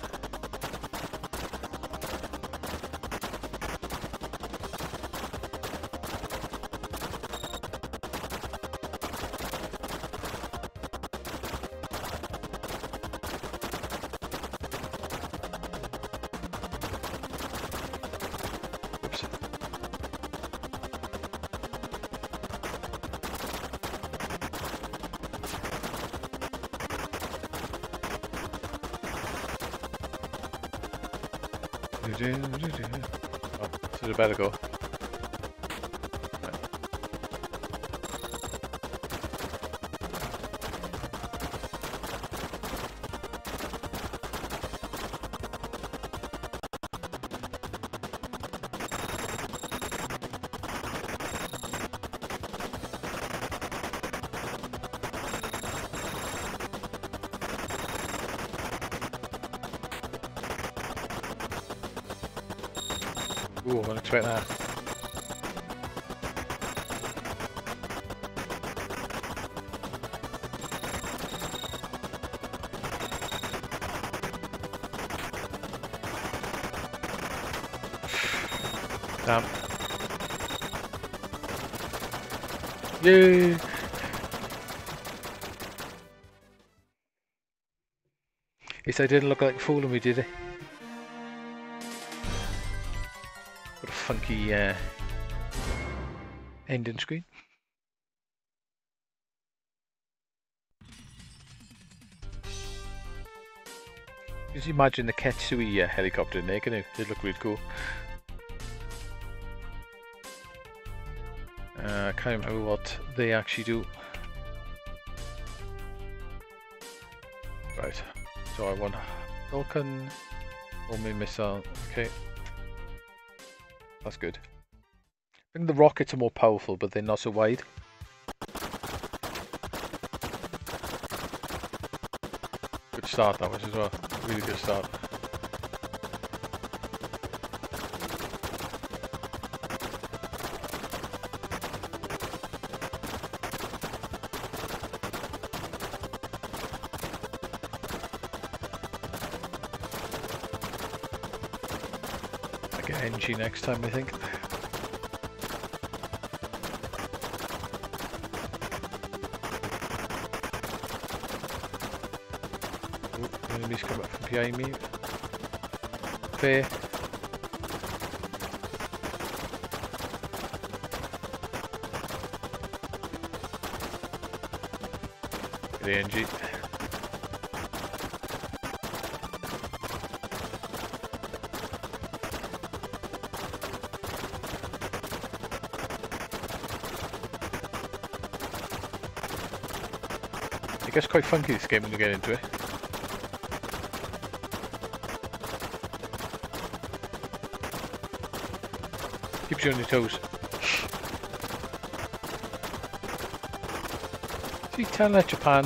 Speaker 1: Oops. Oh, so we better go. Ooh, I wasn't expecting that. Damn. Yay! Least I didn't look like a fool when we did it. Funky uh, ending screen. Just imagine the Ketsui uh, helicopter in there, can you? They look really cool. Uh, I can't remember what they actually do. Right, so I want Falcon, homing missile, okay. That's good. I think the rockets are more powerful, but they're not so wide. Good start that was as well. Really good start. Get next time, I think. Ooh, enemies come up from behind me. Fair. The NG. It gets quite funky this game when you get into it. Keeps you on your toes. See, that Japan,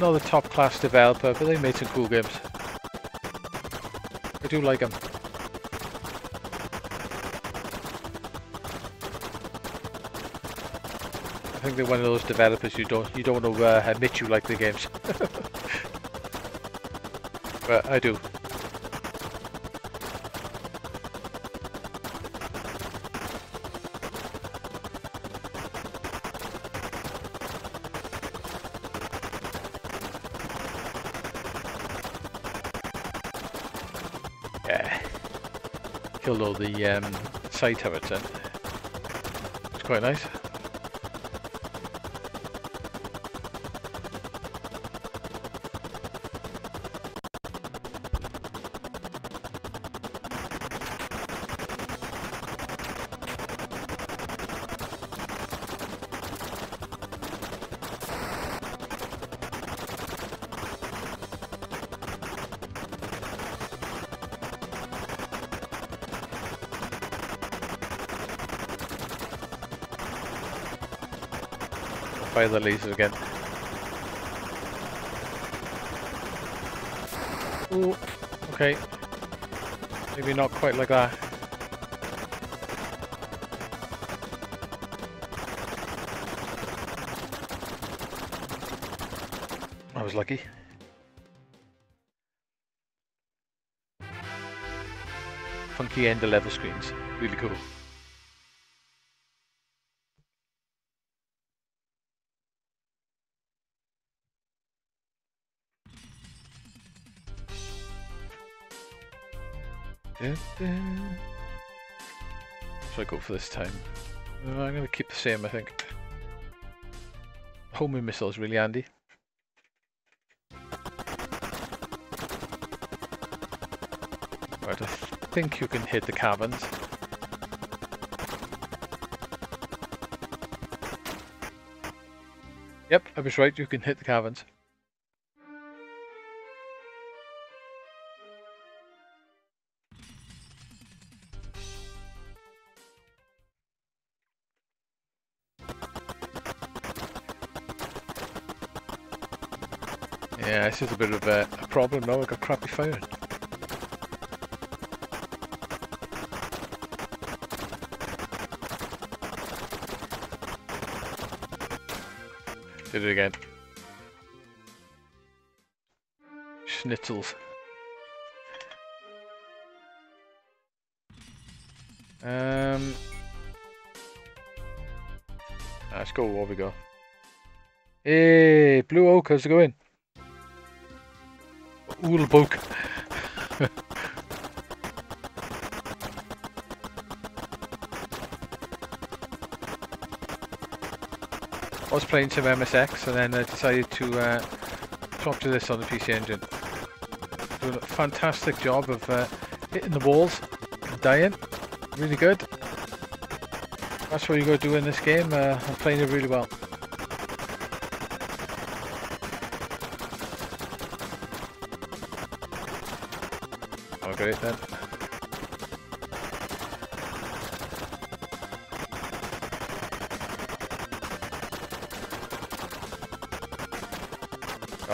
Speaker 1: not the top class developer, but they made some cool games. I do like them. Think they're one of those developers you don't you don't want to uh, admit you like the games. but I do. Yeah. Killed all the um, side turrets. It's quite nice. The lasers again. Ooh, okay. Maybe not quite like that. I was lucky. Funky end of level screens. Really cool. For this time? Uh, I'm going to keep the same, I think. Homing missile is really handy. Right, I think you can hit the caverns. Yep, I was right, you can hit the caverns. This is a bit of a, a problem now, I got crappy firing. Did it again. Schnitzels. Um, let's go. What we go? Hey, Blue Oak, how's it going? Oelboek. I was playing some MSX and then I decided to uh, to this on the PC Engine. Doing a fantastic job of uh, hitting the walls and dying. Really good. That's what you got to do in this game. Uh, I'm playing it really well.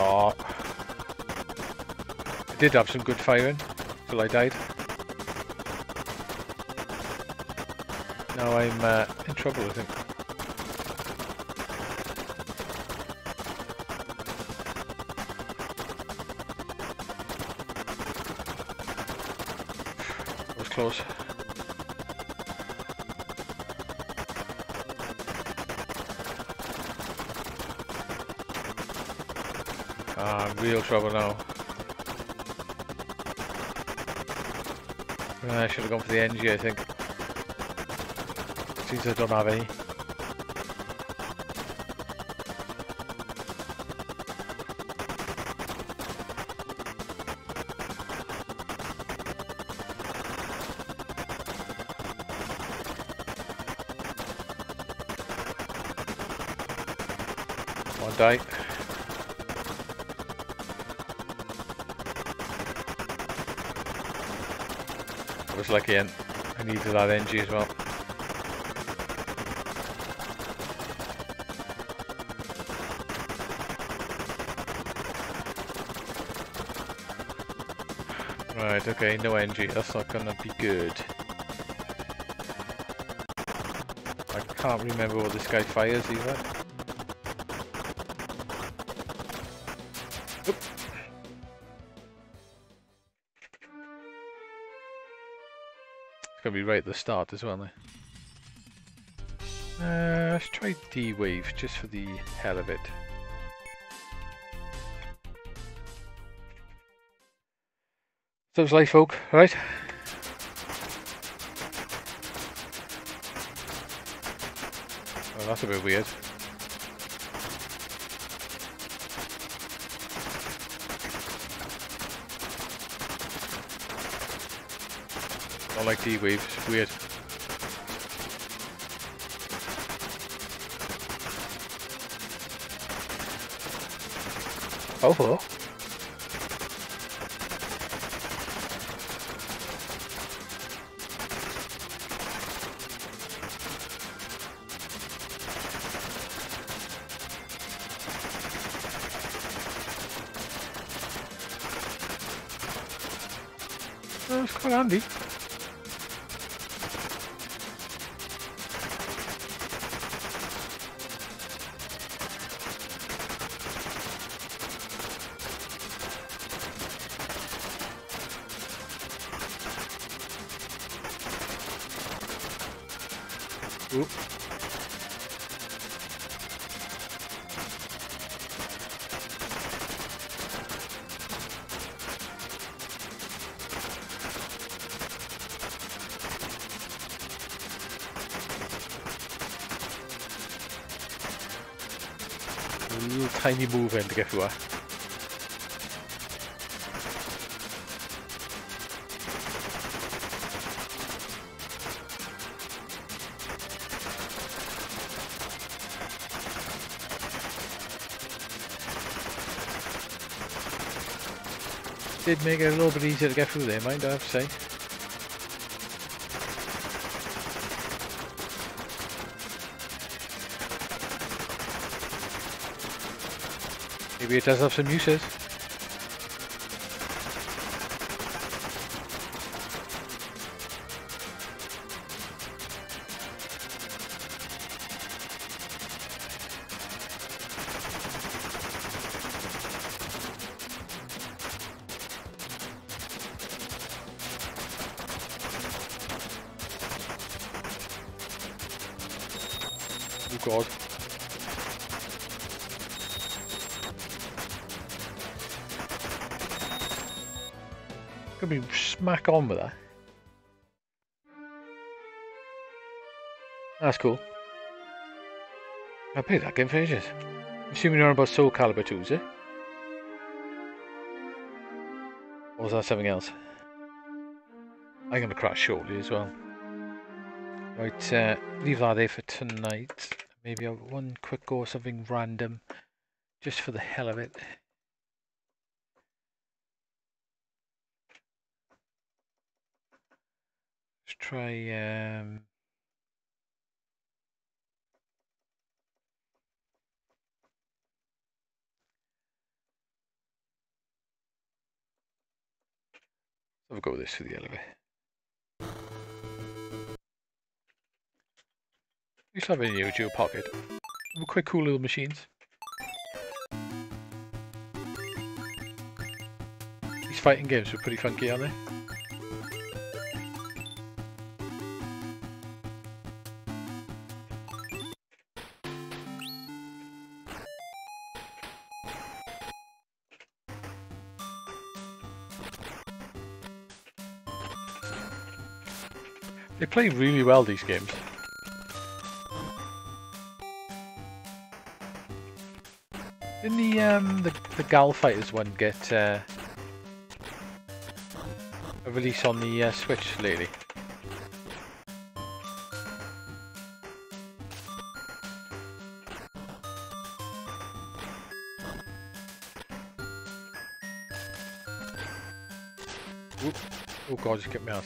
Speaker 1: Oh. I did have some good firing till I died. Now I'm uh, in trouble, I think. Trouble now. Uh, I should have gone for the NG, I think. Since I don't have any. Die. And I needed that NG as well. Right, okay, no NG, that's not gonna be good. I can't remember what this guy fires either. At the start as well? Uh, let's try D-Wave, just for the hell of it. Sounds life, folk, right? Oh, that's a bit weird. Like D-Wave, weird. Oh, hello. fajnie bułwę trafiła. Did make a little bit easier to get through there, mind I have to say. Maybe it does have some uses. Played that game ages. Assuming you're on about Soul Calibur 2, is it? Or was that something else? I'm gonna crash shortly as well. Right, uh, leave that there for tonight. Maybe I'll one quick go something random, just for the hell of it. Let's try. Um, I'll go with this for the elevator. used to have in your Geo Pocket. They're quite cool little machines. These fighting games were pretty funky, aren't they? Play really well, these games. Didn't the um the the Gal Fighters one get uh, a release on the uh, Switch lately? Oh god, just get me out.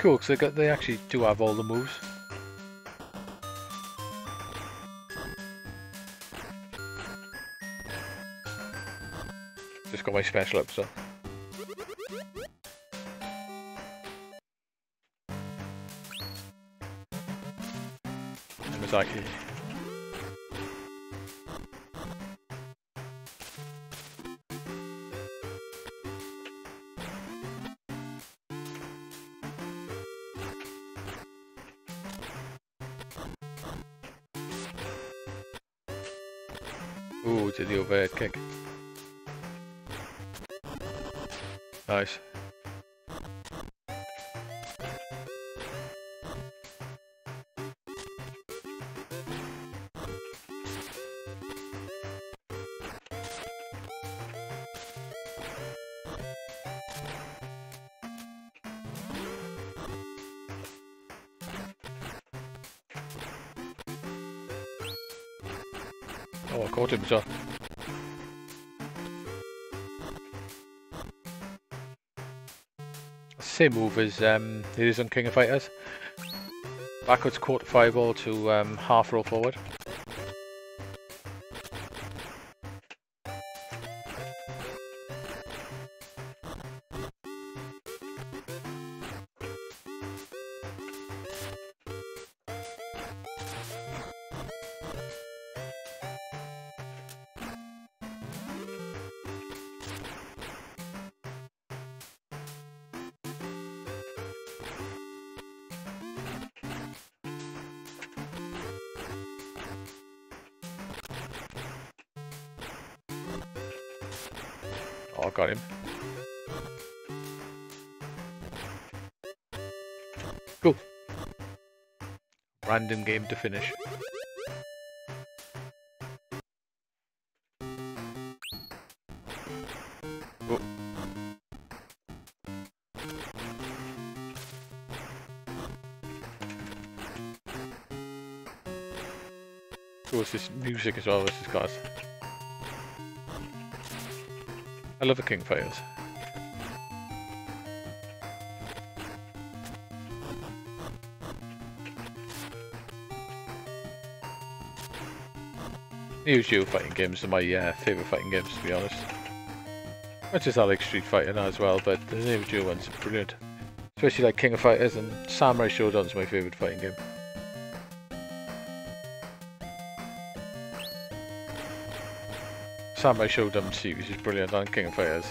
Speaker 1: Cool because they, they actually do have all the moves. Just got my special up, so. Ooh, Same move as um, it is on King of Fighters. Backwards quarter fireball to um, half roll forward. Random game to finish. Oh. this music as well, this has got. I love the King Fighters. Neo Geo fighting games are my uh, favourite fighting games, to be honest. Much as I like Street Fighter now as well, but the Neo Geo ones are brilliant. Especially like King of Fighters and Samurai Shodown's my favourite fighting game. Samurai Shodown series is brilliant on King of Fighters.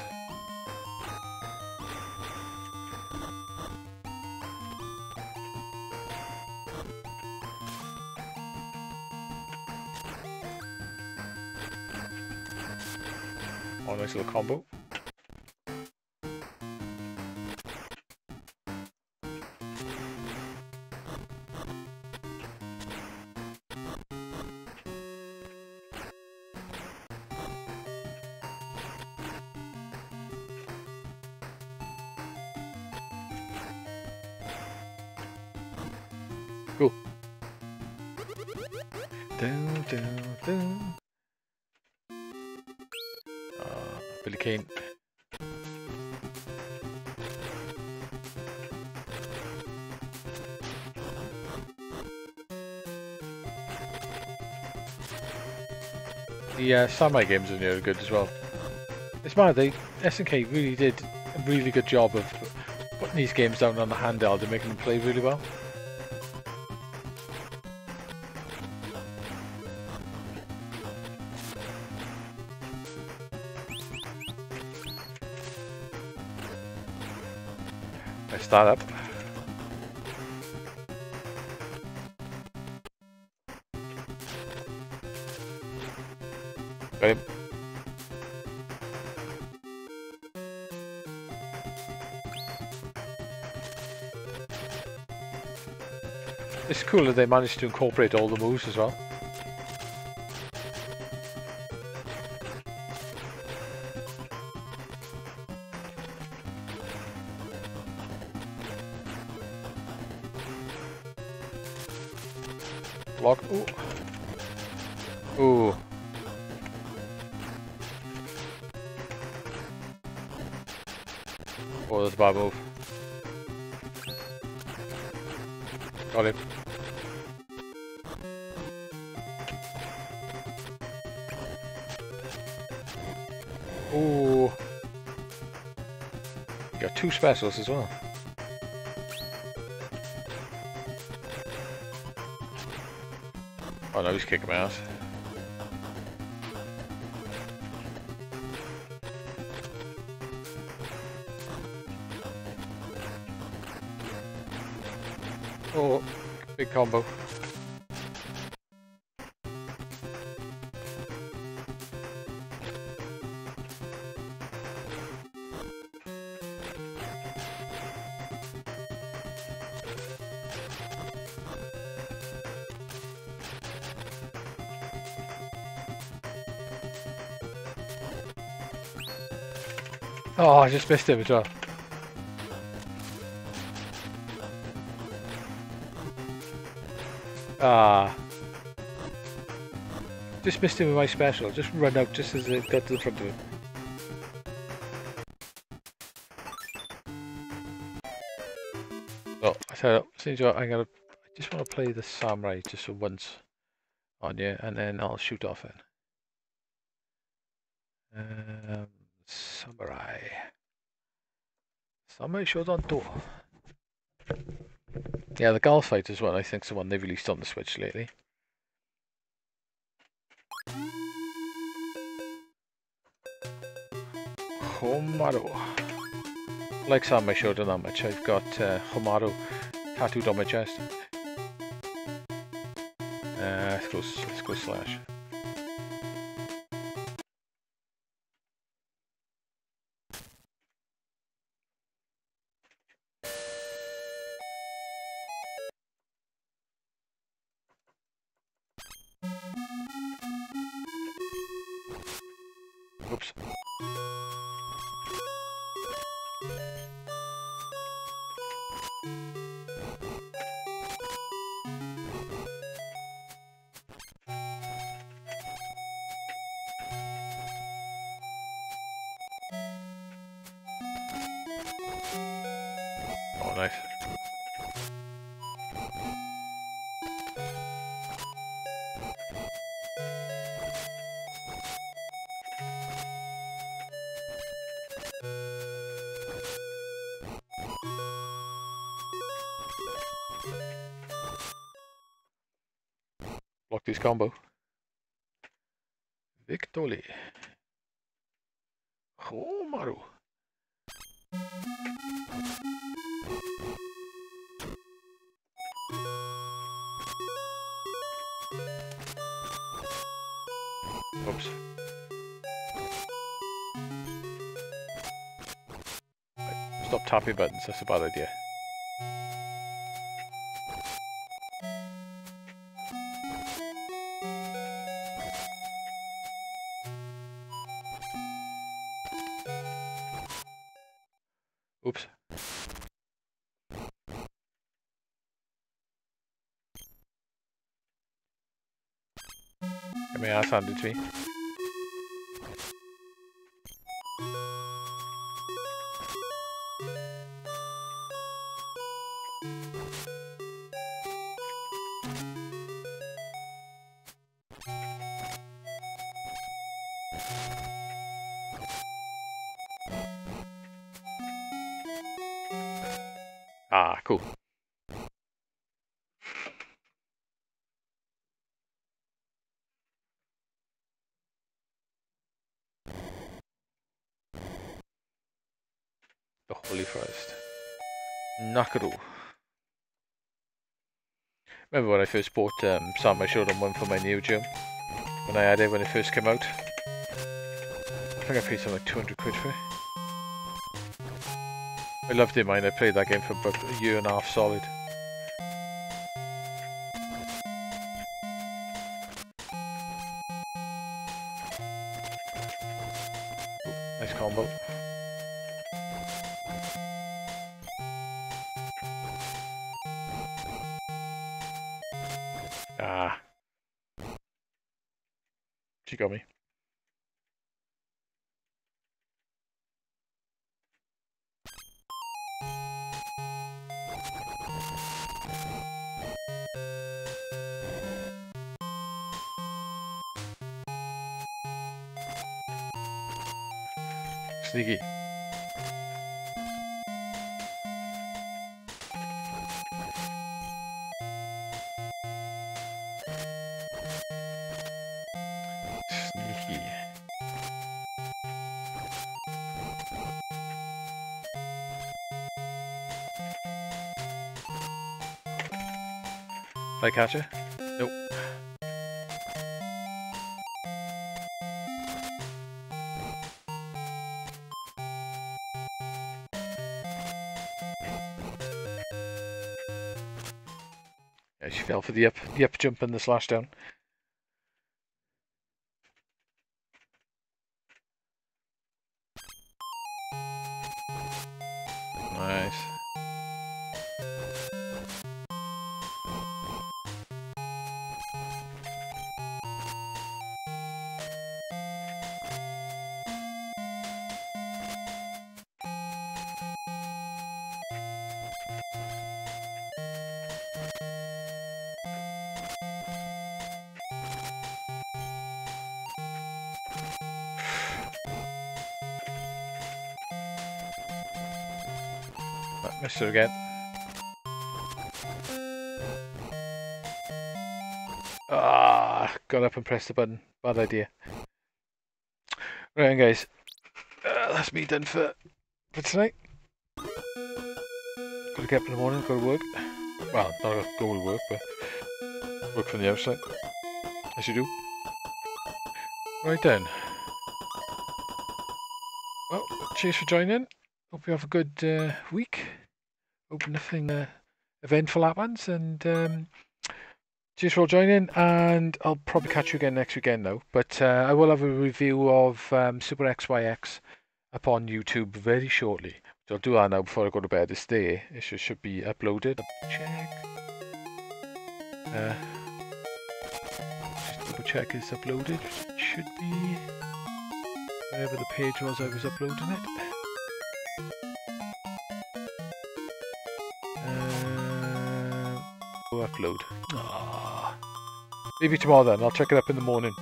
Speaker 1: Uh, Samurai games are really good as well. It's mad, they SNK really did a really good job of putting these games down on the handheld and making them play really well. I start up. Cool that they managed to incorporate all the moves as well. Specials as well. Oh no, he's kicking my ass. Oh, big combo. Just missed him as well. Ah. Just missed him with my special. Just run out just as it got to the front of him. Oh, I said, since I'm gonna, I just want to play the samurai just for once on you, and then I'll shoot off it. Um, samurai. Shodown 2. Yeah, the Fight is one I think is the one they've released on the Switch lately. Haohmaru. Like Samurai Shodown that much, I've got uh, Haohmaru tattooed on my chest. Uh, let's go, let's go slash. Stop tapping buttons, that's a bad idea. Oops. Get my ass handed to me. First bought um, Sam, I one for my Neo Geo? When I had it when it first came out? I think I paid something like 200 quid for it. I loved it, mine. I played that game for about a year and a half solid. The jump and the slash up and press the button. Bad idea. Right, guys. Uh, that's me done for for tonight. Gotta get up in the morning, gotta work. Well, not go to work, but work from the outside. As you do. Right then. Well, cheers for joining. Hope you have a good uh, week. Hope nothing uh, eventful happens, and um, cheers for all joining, and I'll probably catch you again next weekend though. But uh, I will have a review of um, Super XYX up on YouTube very shortly. So I'll do that now before I go to bed. this day. It should, should be uploaded. Check. Uh, just double check it's uploaded. It should be wherever the page was I was uploading it. Upload. Ah. Maybe tomorrow then. I'll check it up in the morning.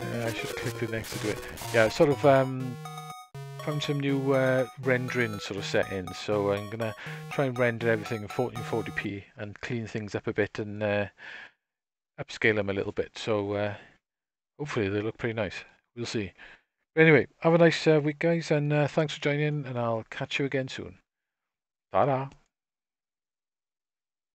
Speaker 1: Uh, I should click the next to do it. Yeah, sort of um, found some new uh, rendering sort of settings. So I'm gonna try and render everything in 1440p and clean things up a bit and uh, upscale them a little bit. So uh, hopefully they look pretty nice. We'll see. But anyway, have a nice uh, week, guys, and uh, thanks for joining, and I'll catch you again soon. Ta-da!